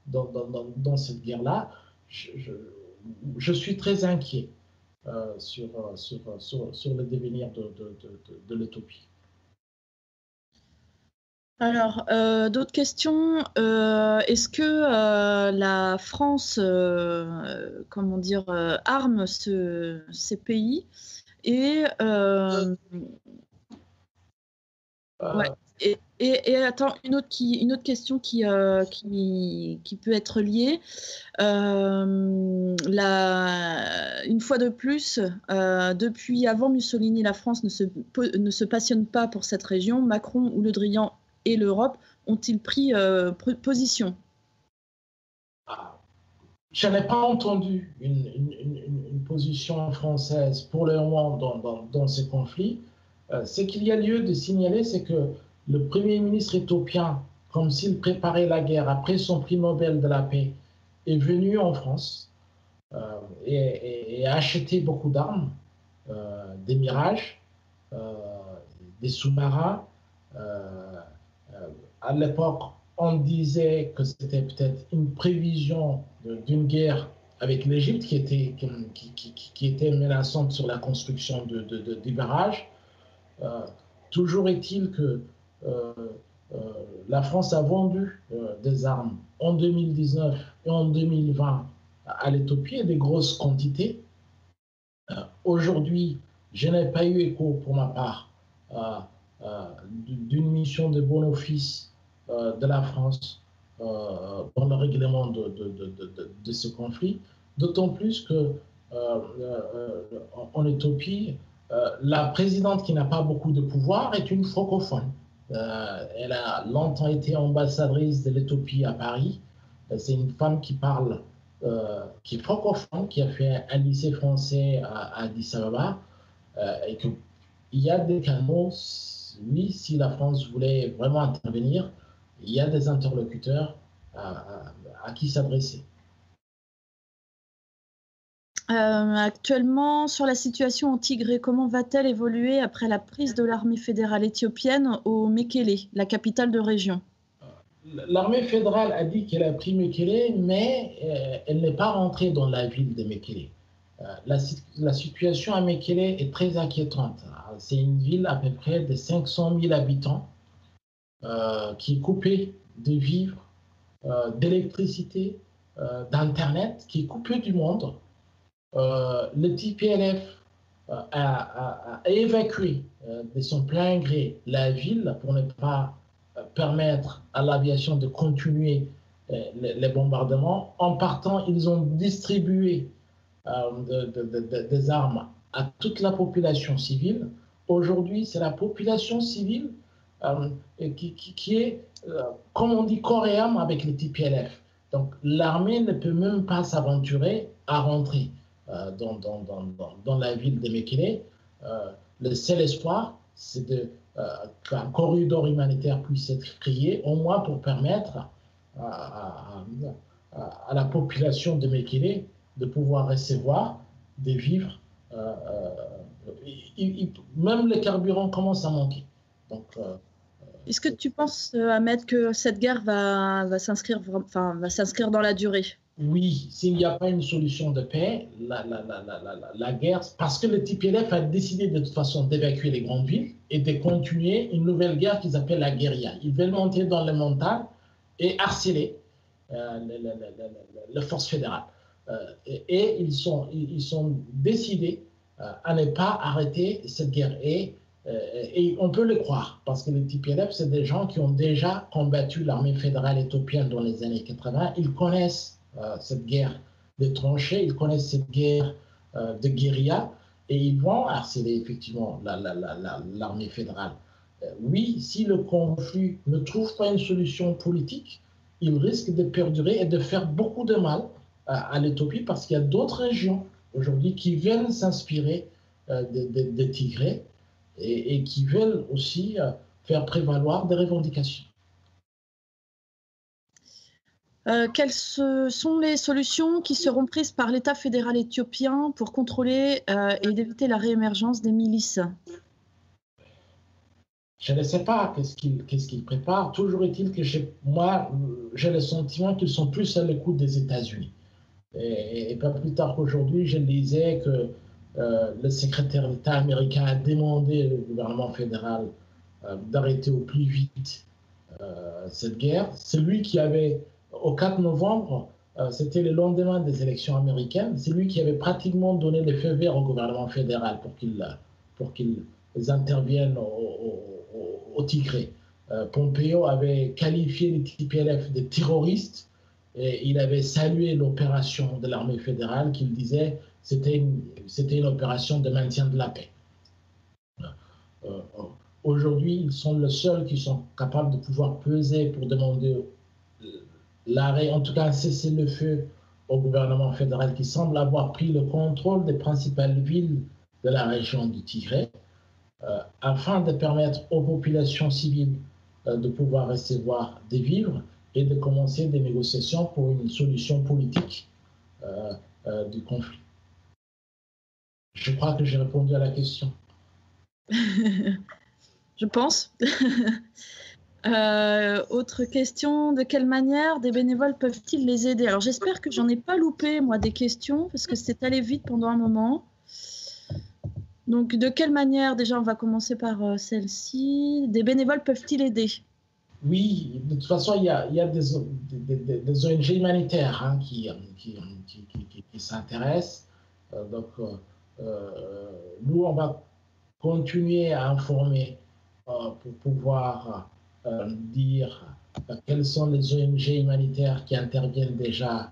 dans, cette guerre-là. Je, suis très inquiet sur, sur, sur, le devenir de, de, de l'utopie. Alors, euh, d'autres questions. Euh, est-ce que euh, la France, comment dire, arme ces pays et, et, attends, une autre, qui, une autre question qui, qui, qui, peut être liée. La, une fois de plus, depuis avant Mussolini, la France ne se, ne se passionne pas pour cette région. Macron ou Le Drian et l'Europe ont-ils pris position? Ah, Je n'ai pas entendu une, position française pour le moment dans, ces conflits. ce qu'il y a lieu de signaler, c'est que le Premier ministre éthiopien, comme s'il préparait la guerre après son prix Nobel de la paix, est venu en France euh, et, a acheté beaucoup d'armes, euh, des mirages, euh, des sous-marins. À l'époque, on disait que c'était peut-être une prévision d'une guerre avec l'Égypte qui était, menaçante sur la construction de, de, des barrages. toujours est-il que euh, euh, la France a vendu euh, des armes en 2019 et en 2020 à l'Éthiopie, des grosses quantités. Aujourd'hui, je n'ai pas eu écho pour ma part d'une mission de bon office de la France dans le règlement de, de, ce conflit, d'autant plus que en Éthiopie, la présidente qui n'a pas beaucoup de pouvoir est une francophone. Euh, elle a longtemps été ambassadrice de l'Éthiopie à Paris. Euh, c'est une femme qui parle, euh, qui est francophone, qui a fait un lycée français à, Addis Ababa. et qu'il y a des canaux, oui, si la France voulait vraiment intervenir, il y a des interlocuteurs à qui s'adresser. Euh, actuellement, sur la situation en Tigré, comment va-t-elle évoluer après la prise de l'armée fédérale éthiopienne au Mekele, la capitale de région? L'armée fédérale a dit qu'elle a pris Mekele, mais euh, elle n'est pas rentrée dans la ville de Mekele. Euh, la, situation à Mekele est très inquiétante. C'est une ville à peu près de 500 000 habitants qui est coupée de vivres, d'électricité, d'Internet, qui est coupée du monde. Euh, le TPLF euh, a, évacué euh, de son plein gré la ville pour ne pas permettre à l'aviation de continuer les, bombardements. En partant, ils ont distribué des armes à toute la population civile. Aujourd'hui, c'est la population civile qui, qui, est, comme on dit, coréenne avec le TPLF. Donc l'armée ne peut même pas s'aventurer à rentrer. Euh, dans, la ville de Mekele. Euh, le seul espoir, c'est euh, qu'un corridor humanitaire puisse être créé, au moins pour permettre à, la population de Mekele de pouvoir recevoir des vivres. même le carburant commence à manquer. Donc, est-ce que tu penses, Ahmed, que cette guerre va, s'inscrire dans la durée? Oui, s'il n'y a pas une solution de paix, la, la, la, la, guerre, parce que le TPLF a décidé de toute façon d'évacuer les grandes villes et de continuer une nouvelle guerre qu'ils appellent la guérilla. Ils veulent monter dans les montagnes et harceler euh, les forces fédérales. Euh, et, ils, sont, décidés euh, à ne pas arrêter cette guerre. Et on peut le croire, parce que le TPLF, c'est des gens qui ont déjà combattu l'armée fédérale éthiopienne dans les années 80. Ils connaissent euh, cette guerre de tranchées, ils connaissent cette guerre euh, de guérilla et ils vont harceler effectivement l'armée fédérale. Euh, oui, si le conflit ne trouve pas une solution politique, il risque de perdurer et de faire beaucoup de mal à, l'Éthiopie parce qu'il y a d'autres régions aujourd'hui qui viennent s'inspirer de, Tigré et, et, qui veulent aussi faire prévaloir des revendications. Euh, quelles sont les solutions qui seront prises par l'État fédéral éthiopien pour contrôler euh, et d'éviter la réémergence des milices? Je ne sais pas qu'est-ce qu'ils préparent. Toujours est-il que moi, j'ai le sentiment qu'ils sont plus à l'écoute des États-Unis. Et, pas plus tard qu'aujourd'hui, je lisais que euh, le secrétaire d'État américain a demandé au gouvernement fédéral d'arrêter au plus vite cette guerre. C'est lui qui avait au 4 novembre, euh, c'était le lendemain des élections américaines. C'est lui qui avait pratiquement donné le feu vert au gouvernement fédéral pour qu'il pour qu'ils interviennent au, Tigré. Pompeo avait qualifié les TPLF de terroristes et il avait salué l'opération de l'armée fédérale qu'il disait c'était une, opération de maintien de la paix. Aujourd'hui, ils sont les seuls qui sont capables de pouvoir peser pour demander l'arrêt, en tout cas un cessez-le-feu au gouvernement fédéral qui semble avoir pris le contrôle des principales villes de la région du Tigré, euh, afin de permettre aux populations civiles euh, de pouvoir recevoir des vivres et de commencer des négociations pour une solution politique euh, du conflit. Je crois que j'ai répondu à la question. <laughs> Je pense. <laughs> Euh, autre question, de quelle manière des bénévoles peuvent-ils les aider? Alors j'espère que j'en ai pas loupé, moi, des questions, parce que c'est allé vite pendant un moment. Donc de quelle manière, déjà on va commencer par euh, celle-ci, des bénévoles peuvent-ils aider? Oui, de toute façon, il y a, des, ONG humanitaires hein, qui, qui, qui, s'intéressent. Euh, donc nous, on va continuer à informer pour pouvoir euh, dire euh, quelles sont les ONG humanitaires qui interviennent déjà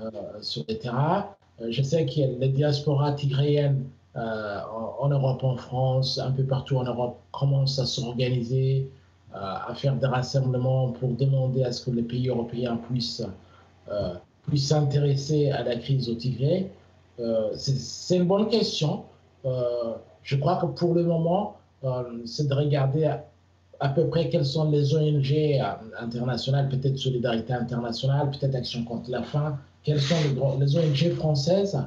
euh, sur le terrain. je sais que les diasporas tigréennes en, Europe, en France, un peu partout en Europe, commencent à s'organiser, à faire des rassemblements pour demander à ce que les pays européens puissent s'intéresser à la crise au Tigré. C'est une bonne question. je crois que pour le moment, c'est de regarder à peu près quelles sont les ONG euh, internationales, peut-être Solidarité internationale, peut-être Action contre la faim, quelles sont les, ONG françaises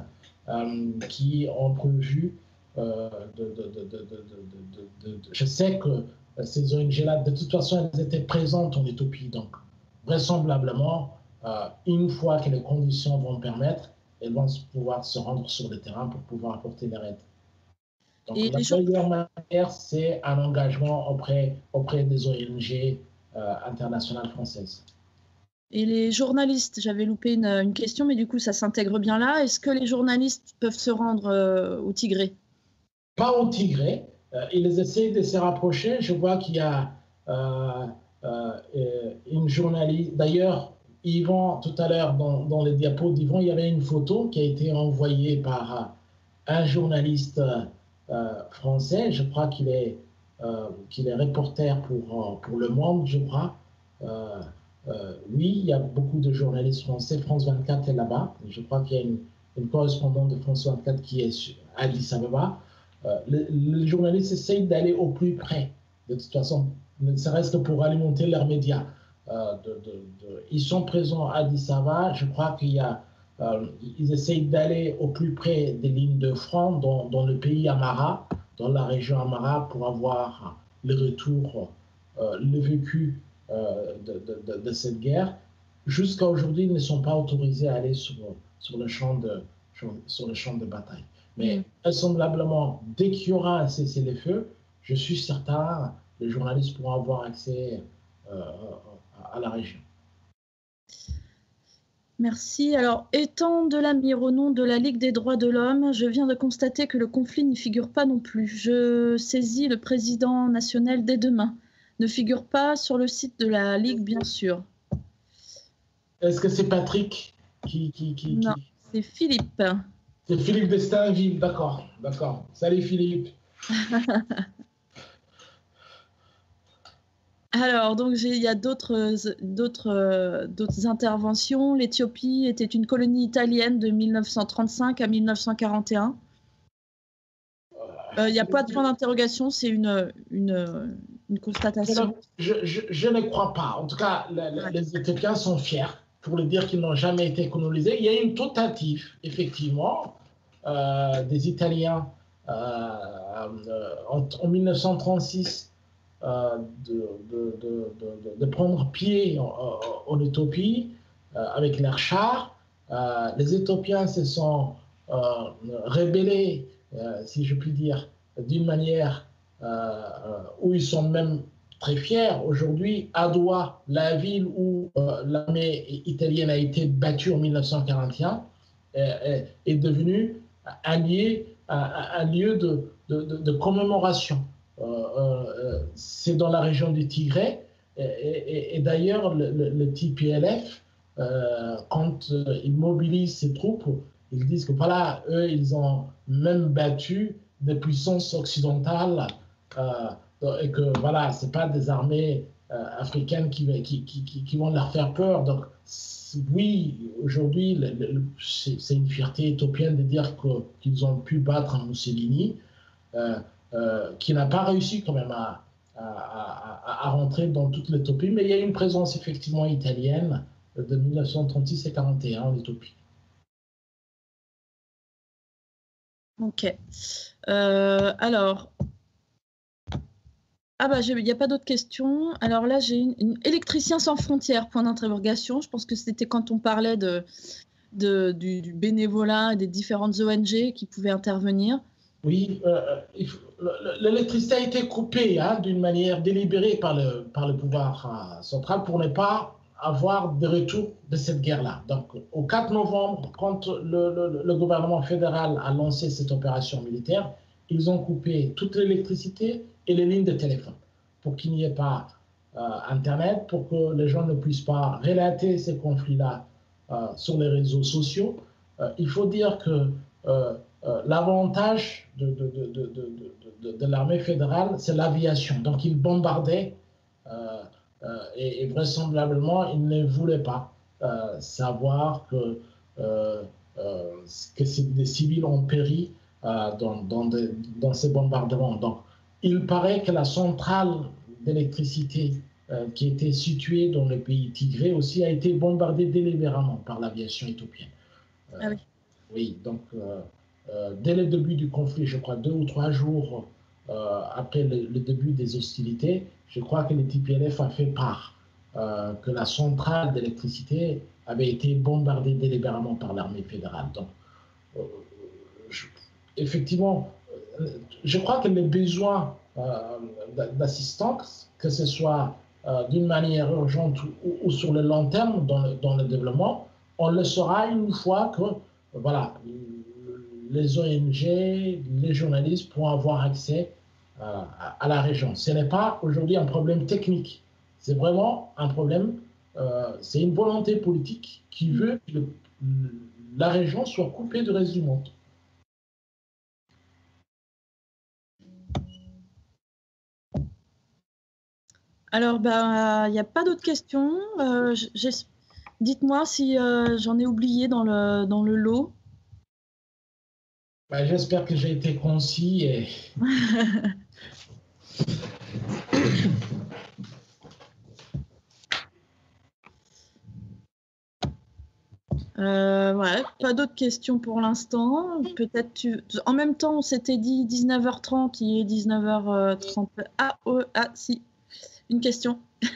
euh, qui ont prévu euh, de, Je sais que ces ONG-là, de toute façon, elles étaient présentes en Éthiopie. Donc, vraisemblablement, une fois que les conditions vont permettre, elles vont pouvoir se rendre sur le terrain pour pouvoir apporter leur aide. Donc, la meilleure manière, c'est un engagement auprès, auprès des ONG euh, internationales françaises. Et les journalistes, j'avais loupé une, question, mais du coup, ça s'intègre bien là. Est-ce que les journalistes peuvent se rendre euh, au Tigré? Pas au Tigré. Euh, ils essaient de se rapprocher. Je vois qu'il y a une journaliste. D'ailleurs, Yvan, tout à l'heure, dans, les diapos d'Yvan, il y avait une photo qui a été envoyée par un journaliste euh, français. Je crois qu'il est, euh, est reporter pour, euh, pour Le Monde, je crois. oui, il y a beaucoup de journalistes français. France 24 est là-bas. Je crois qu'il y a une, correspondante de France 24 qui est à Addis Abeba. les journalistes essayent d'aller au plus près. De toute façon, ne serait-ce que pour alimenter leurs médias. De, ils sont présents à Addis. Je crois qu'il y a euh, ils essayent d'aller au plus près des lignes de front dans, le pays Amara, dans la région Amara, pour avoir le retour, euh, le vécu euh, de, cette guerre. Jusqu'à aujourd'hui, ils ne sont pas autorisés à aller sur, sur, le, champ de, sur le champ de bataille. Mais mm. vraisemblablement, dès qu'il y aura un cessez-le-feu, je suis certain les journalistes pourront avoir accès à la région. Merci. Alors, étant de l'AMIR au nom de la Ligue des droits de l'homme, je viens de constater que le conflit n'y figure pas non plus. Je saisis le président national dès demain. Ne figure pas sur le site de la Ligue, bien sûr. Est-ce que c'est Patrick qui... qui, qui non, c'est Philippe. C'est Philippe Destinville, d'accord. D'accord. Salut Philippe. <laughs> Alors, donc, il y a d'autres, interventions. L'Éthiopie était une colonie italienne de 1935 à 1941. Euh, il n'y a pas de point d'interrogation, c'est une, une, constatation. Je, ne crois pas. En tout cas, les Éthiopiens sont fiers pour le dire qu'ils n'ont jamais été colonisés. Il y a une tentative, effectivement, euh, des Italiens euh, en, en 1936 euh, de, de, prendre pied en, Éthiopie euh, avec leurs chars. Euh, les Éthiopiens se sont rébellés, si je puis dire, d'une manière où ils sont même très fiers. Aujourd'hui, Adoua, la ville où l'armée italienne a été battue en 1941, est, devenue un lieu, de, commémoration c'est dans la région du Tigré. Et, d'ailleurs, le, TPLF, quand il mobilise ses troupes, ils disent que voilà, eux, ils ont même battu des puissances occidentales et que voilà, c'est pas des armées africaines qui, qui, qui, qui, vont leur faire peur. Donc, oui, aujourd'hui, c'est une fierté éthiopienne de dire qu'ils ont pu battre Mussolini, euh, euh, qui n'a pas réussi quand même à, à, rentrer dans toute l'Éthiopie, mais il y a une présence effectivement italienne de 1936 et 41 en Éthiopie. Ok. Euh, alors, ah bah il n'y a pas d'autres questions. Alors là j'ai une, électricien sans frontières, point d'interrogation. Je pense que c'était quand on parlait de, de du, bénévolat et des différentes ONG qui pouvaient intervenir. Oui, euh, l'électricité a été coupée hein, d'une manière délibérée par le, par le pouvoir euh, central pour ne pas avoir de retour de cette guerre-là. Donc au 4 novembre, quand le, le gouvernement fédéral a lancé cette opération militaire, ils ont coupé toute l'électricité et les lignes de téléphone pour qu'il n'y ait pas euh, Internet, pour que les gens ne puissent pas relater ces conflits-là euh, sur les réseaux sociaux. Euh, il faut dire que l'avantage de, de, de, l'armée fédérale, c'est l'aviation. Donc ils bombardaient et, et, vraisemblablement, ils ne voulaient pas savoir que, que des civils ont péri dans, dans, dans, ces bombardements. Donc, il paraît que la centrale d'électricité euh, qui était située dans le pays Tigré aussi a été bombardée délibérément par l'aviation éthiopienne. Euh, ah oui. oui. donc euh, dès le début du conflit, je crois deux ou trois jours après le, début des hostilités, je crois que le TPLF a fait part que la centrale d'électricité avait été bombardée délibérément par l'armée fédérale. Donc, effectivement, je crois que les besoins euh, d'assistance, que ce soit euh, d'une manière urgente ou, sur le long terme dans le, dans le, développement, on le saura une fois que voilà, les ONG, les journalistes pourront avoir accès euh, à, la région. Ce n'est pas aujourd'hui un problème technique, c'est vraiment un problème, c'est une volonté politique qui veut que la région soit coupée du reste du monde. Alors, il n'y a pas d'autres questions. Euh, dites-moi si euh, j'en ai oublié dans le, dans le lot. Bah, j'espère que j'ai été concis et. <laughs> Euh, pas d'autres questions pour l'instant. Peut-être tu. En même temps, on s'était dit 19h30, il est 19h30. Ah, oh, ah, si, une question. <laughs>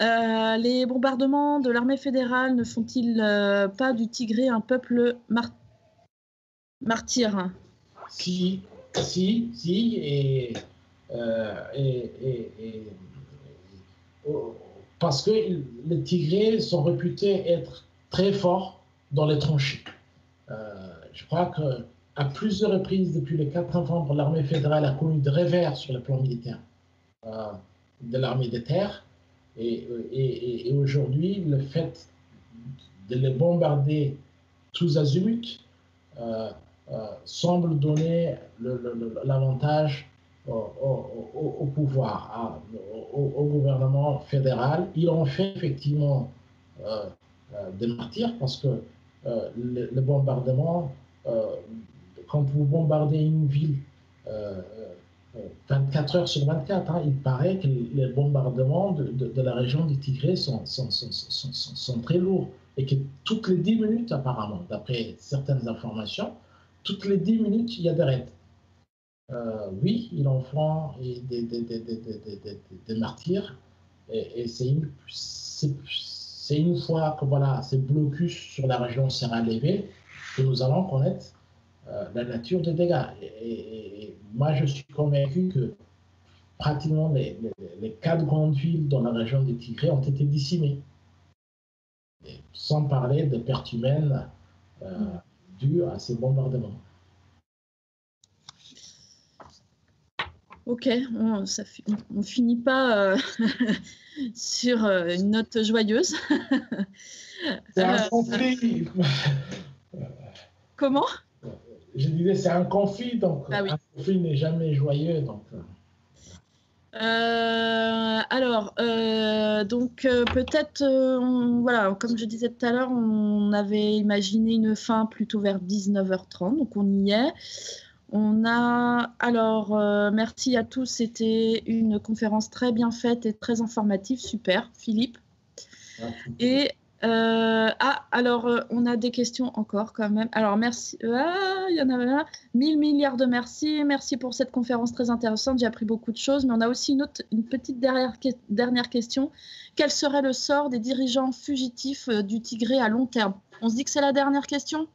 Euh, les bombardements de l'armée fédérale ne font-ils euh, pas du Tigré un peuple martyr Si, si, si, et, euh, oh, parce que les Tigrés sont réputés être très forts dans les tranchées. je crois que à plusieurs reprises depuis le 4 novembre, l'armée fédérale a connu des revers sur le plan militaire de l'armée de terre. Et, et, aujourd'hui, le fait de les bombarder tous azimuts euh, euh, semble donner l'avantage au, pouvoir, au, gouvernement fédéral. Ils ont fait effectivement euh, des martyrs parce que le, bombardement, quand vous bombardez une ville 24 heures sur 24. Hein, il paraît que les bombardements de, la région du Tigré sont, sont, très lourds et que toutes les 10 minutes, apparemment, d'après certaines informations, toutes les 10 minutes, il y a des raids. Euh, oui, ils en font des, martyrs et, c'est une, fois que voilà, ces blocus sur la région sera levé que nous allons connaître euh, la nature des dégâts. Et, moi, je suis convaincu que pratiquement les, quatre grandes villes dans la région des Tigré ont été décimées. sans parler de pertes humaines euh, à ces bombardements. Ok, on, ça, on, finit pas <laughs> sur une note joyeuse. <laughs> C'est un conflit. Comment? Je disais, c'est un conflit, donc ah un conflit n'est jamais joyeux. Donc. Euh, alors, euh, donc euh, peut-être, voilà, comme je disais tout à l'heure, on avait imaginé une fin plutôt vers 19h30, donc on y est. On a, alors, merci à tous, c'était une conférence très bien faite et très informative, super, Philippe. Et euh, ah, alors, euh, on a des questions encore quand même. Alors, merci. Ah, il y en a là. Mille milliards de merci. Merci pour cette conférence très intéressante. J'ai appris beaucoup de choses. Mais on a aussi une, petite dernière, question. Quel serait le sort des dirigeants fugitifs euh, du Tigré à long terme? On se dit que c'est la dernière question?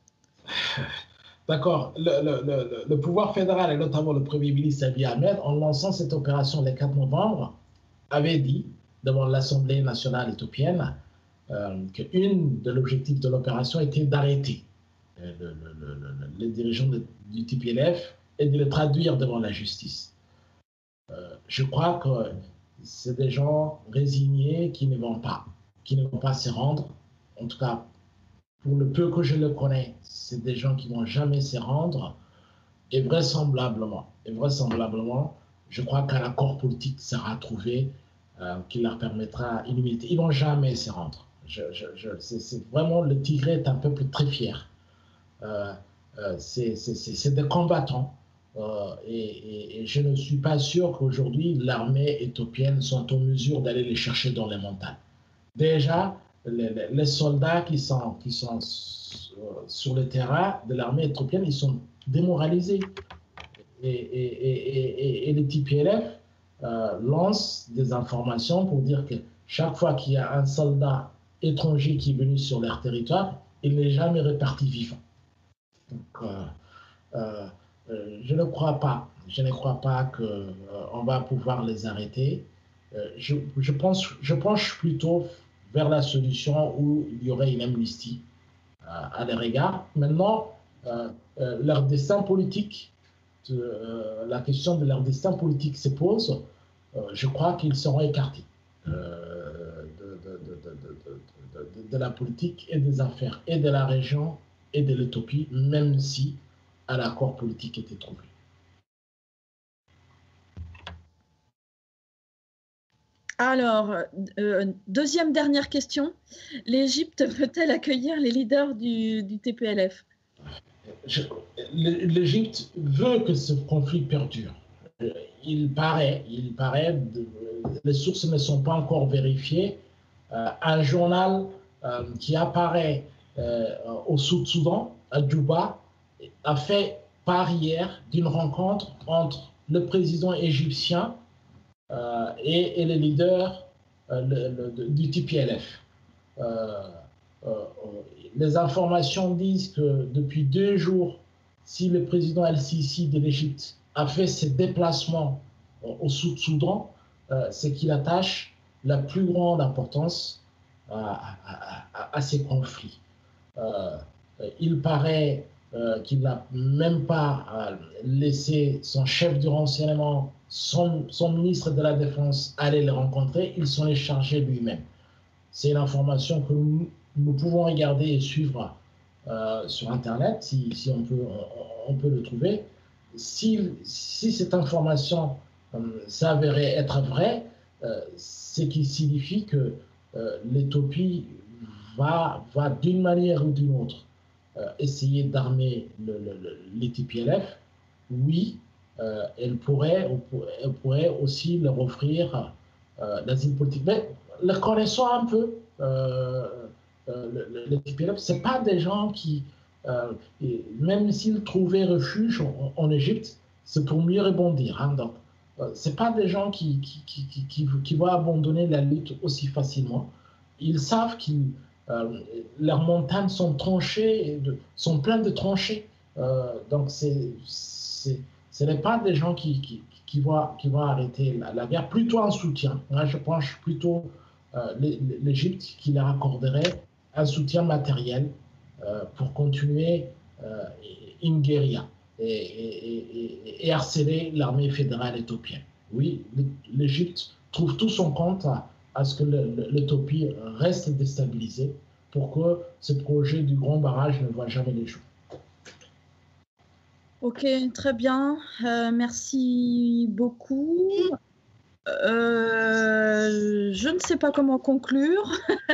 <laughs> D'accord. Le, pouvoir fédéral, et notamment le Premier ministre Abiy Ahmed, en lançant cette opération le 4 novembre, avait dit devant l'Assemblée nationale éthiopienne euh, qu'une de l'objectif de l'opération était d'arrêter euh, les dirigeants du TPLF et de les traduire devant la justice. Euh, je crois que c'est des gens résignés qui ne vont pas, qui ne vont pas se rendre. En tout cas, pour le peu que je le connais, c'est des gens qui vont jamais se rendre. Et vraisemblablement, et vraisemblablement, je crois qu'un accord politique sera trouvé qui leur permettra illimité. Ils vont jamais se rendre c'est vraiment le Tigré est un peuple très fier. Euh, euh, c'est des combattants. Euh, et, je ne suis pas sûr qu'aujourd'hui l'armée éthiopienne soit en mesure d'aller les chercher dans les montagnes. Déjà, les, soldats qui sont, qui sont sur le terrain de l'armée éthiopienne, ils sont démoralisés. Et, et, et les TPLF lancent des informations pour dire que chaque fois qu'il y a un soldat étranger qui est venu sur leur territoire, il n'est jamais réparti vivant. Donc, euh, euh, euh, je ne crois pas, je ne crois pas qu'on va pouvoir les arrêter. Je, je, pense, je penche plutôt vers la solution où il y aurait une amnistie à leur égard. Maintenant, leur destin politique, la question de leur destin politique se pose. je crois qu'ils seront écartés de, la politique et des affaires et de la région et de l'utopie, même si un accord politique était trouvé. Alors, euh, deuxième dernière question. L'Égypte peut-elle accueillir les leaders du, TPLF L'Égypte veut que ce conflit perdure. Il paraît, il paraît, les sources ne sont pas encore vérifiées, euh, un journal euh, qui apparaît euh, au Sud-Soudan, à Djouba, a fait part hier d'une rencontre entre le président égyptien et, les leaders du TPLF. les informations disent que depuis deux jours, si le président El-Sisi de l'Égypte a fait ses déplacements au Sud-Soudan, c'est qu'il attache la plus grande importance à, ces conflits. Euh, il paraît euh, qu'il n'a même pas euh, laissé son chef du renseignement, son, ministre de la Défense aller les rencontrer, il s'en est chargé lui-même. C'est une information que nous, pouvons regarder et suivre sur Internet, si, on, peut, le trouver. Si, si cette information s'avérait être vraie, euh, ce qui signifie que euh, l'Éthiopie va, va d'une manière ou d'une autre euh, essayer d'armer les TPLF. Oui, elle, pourrait, elle pourrait aussi leur offrir l'asile politique. Mais le connaissant un peu, les TPLF, ce pas des gens qui, même s'ils trouvaient refuge en, Égypte, c'est pour mieux rebondir. Hein, donc, euh, ce pas des gens qui, qui, qui, qui, vont abandonner la lutte aussi facilement. Ils savent que euh, leurs montagnes sont tranchées, sont pleines de tranchées. Euh, donc, c'est, ce n'est pas des gens qui, qui, vont, qui vont arrêter la, guerre, plutôt un soutien. Moi, je pense plutôt l'Égypte qui leur accorderait un soutien matériel pour continuer une guérilla. Et, harceler l'armée fédérale éthiopienne. Oui, l'Égypte trouve tout son compte à, ce que l'Éthiopie reste déstabilisée pour que ce projet du grand barrage ne voit jamais les jours. Ok, très bien. Euh, merci beaucoup. Euh, je ne sais pas comment conclure. <laughs>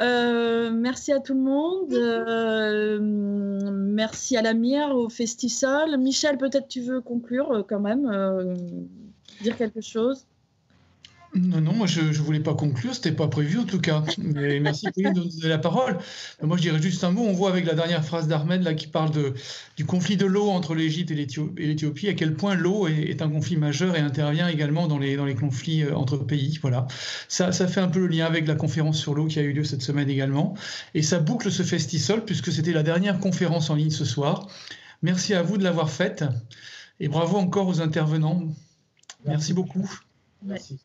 Euh, merci à tout le monde. Euh, merci à l'Amir, au Festisol. Michel, peut-être tu veux conclure quand même, dire quelque chose? Non, non, moi je ne voulais pas conclure, c'était pas prévu en tout cas. Mais merci de donner la parole. Moi je dirais juste un mot. On voit avec la dernière phrase d'Ahmed là qui parle de, du conflit de l'eau entre l'Égypte et l'Éthiopie, à quel point l'eau est, un conflit majeur et intervient également dans les, dans les conflits euh, entre pays. Voilà. Ça, ça fait un peu le lien avec la conférence sur l'eau qui a eu lieu cette semaine également. Et ça boucle ce festisol puisque c'était la dernière conférence en ligne ce soir. Merci à vous de l'avoir faite et bravo encore aux intervenants. Merci, beaucoup. Merci.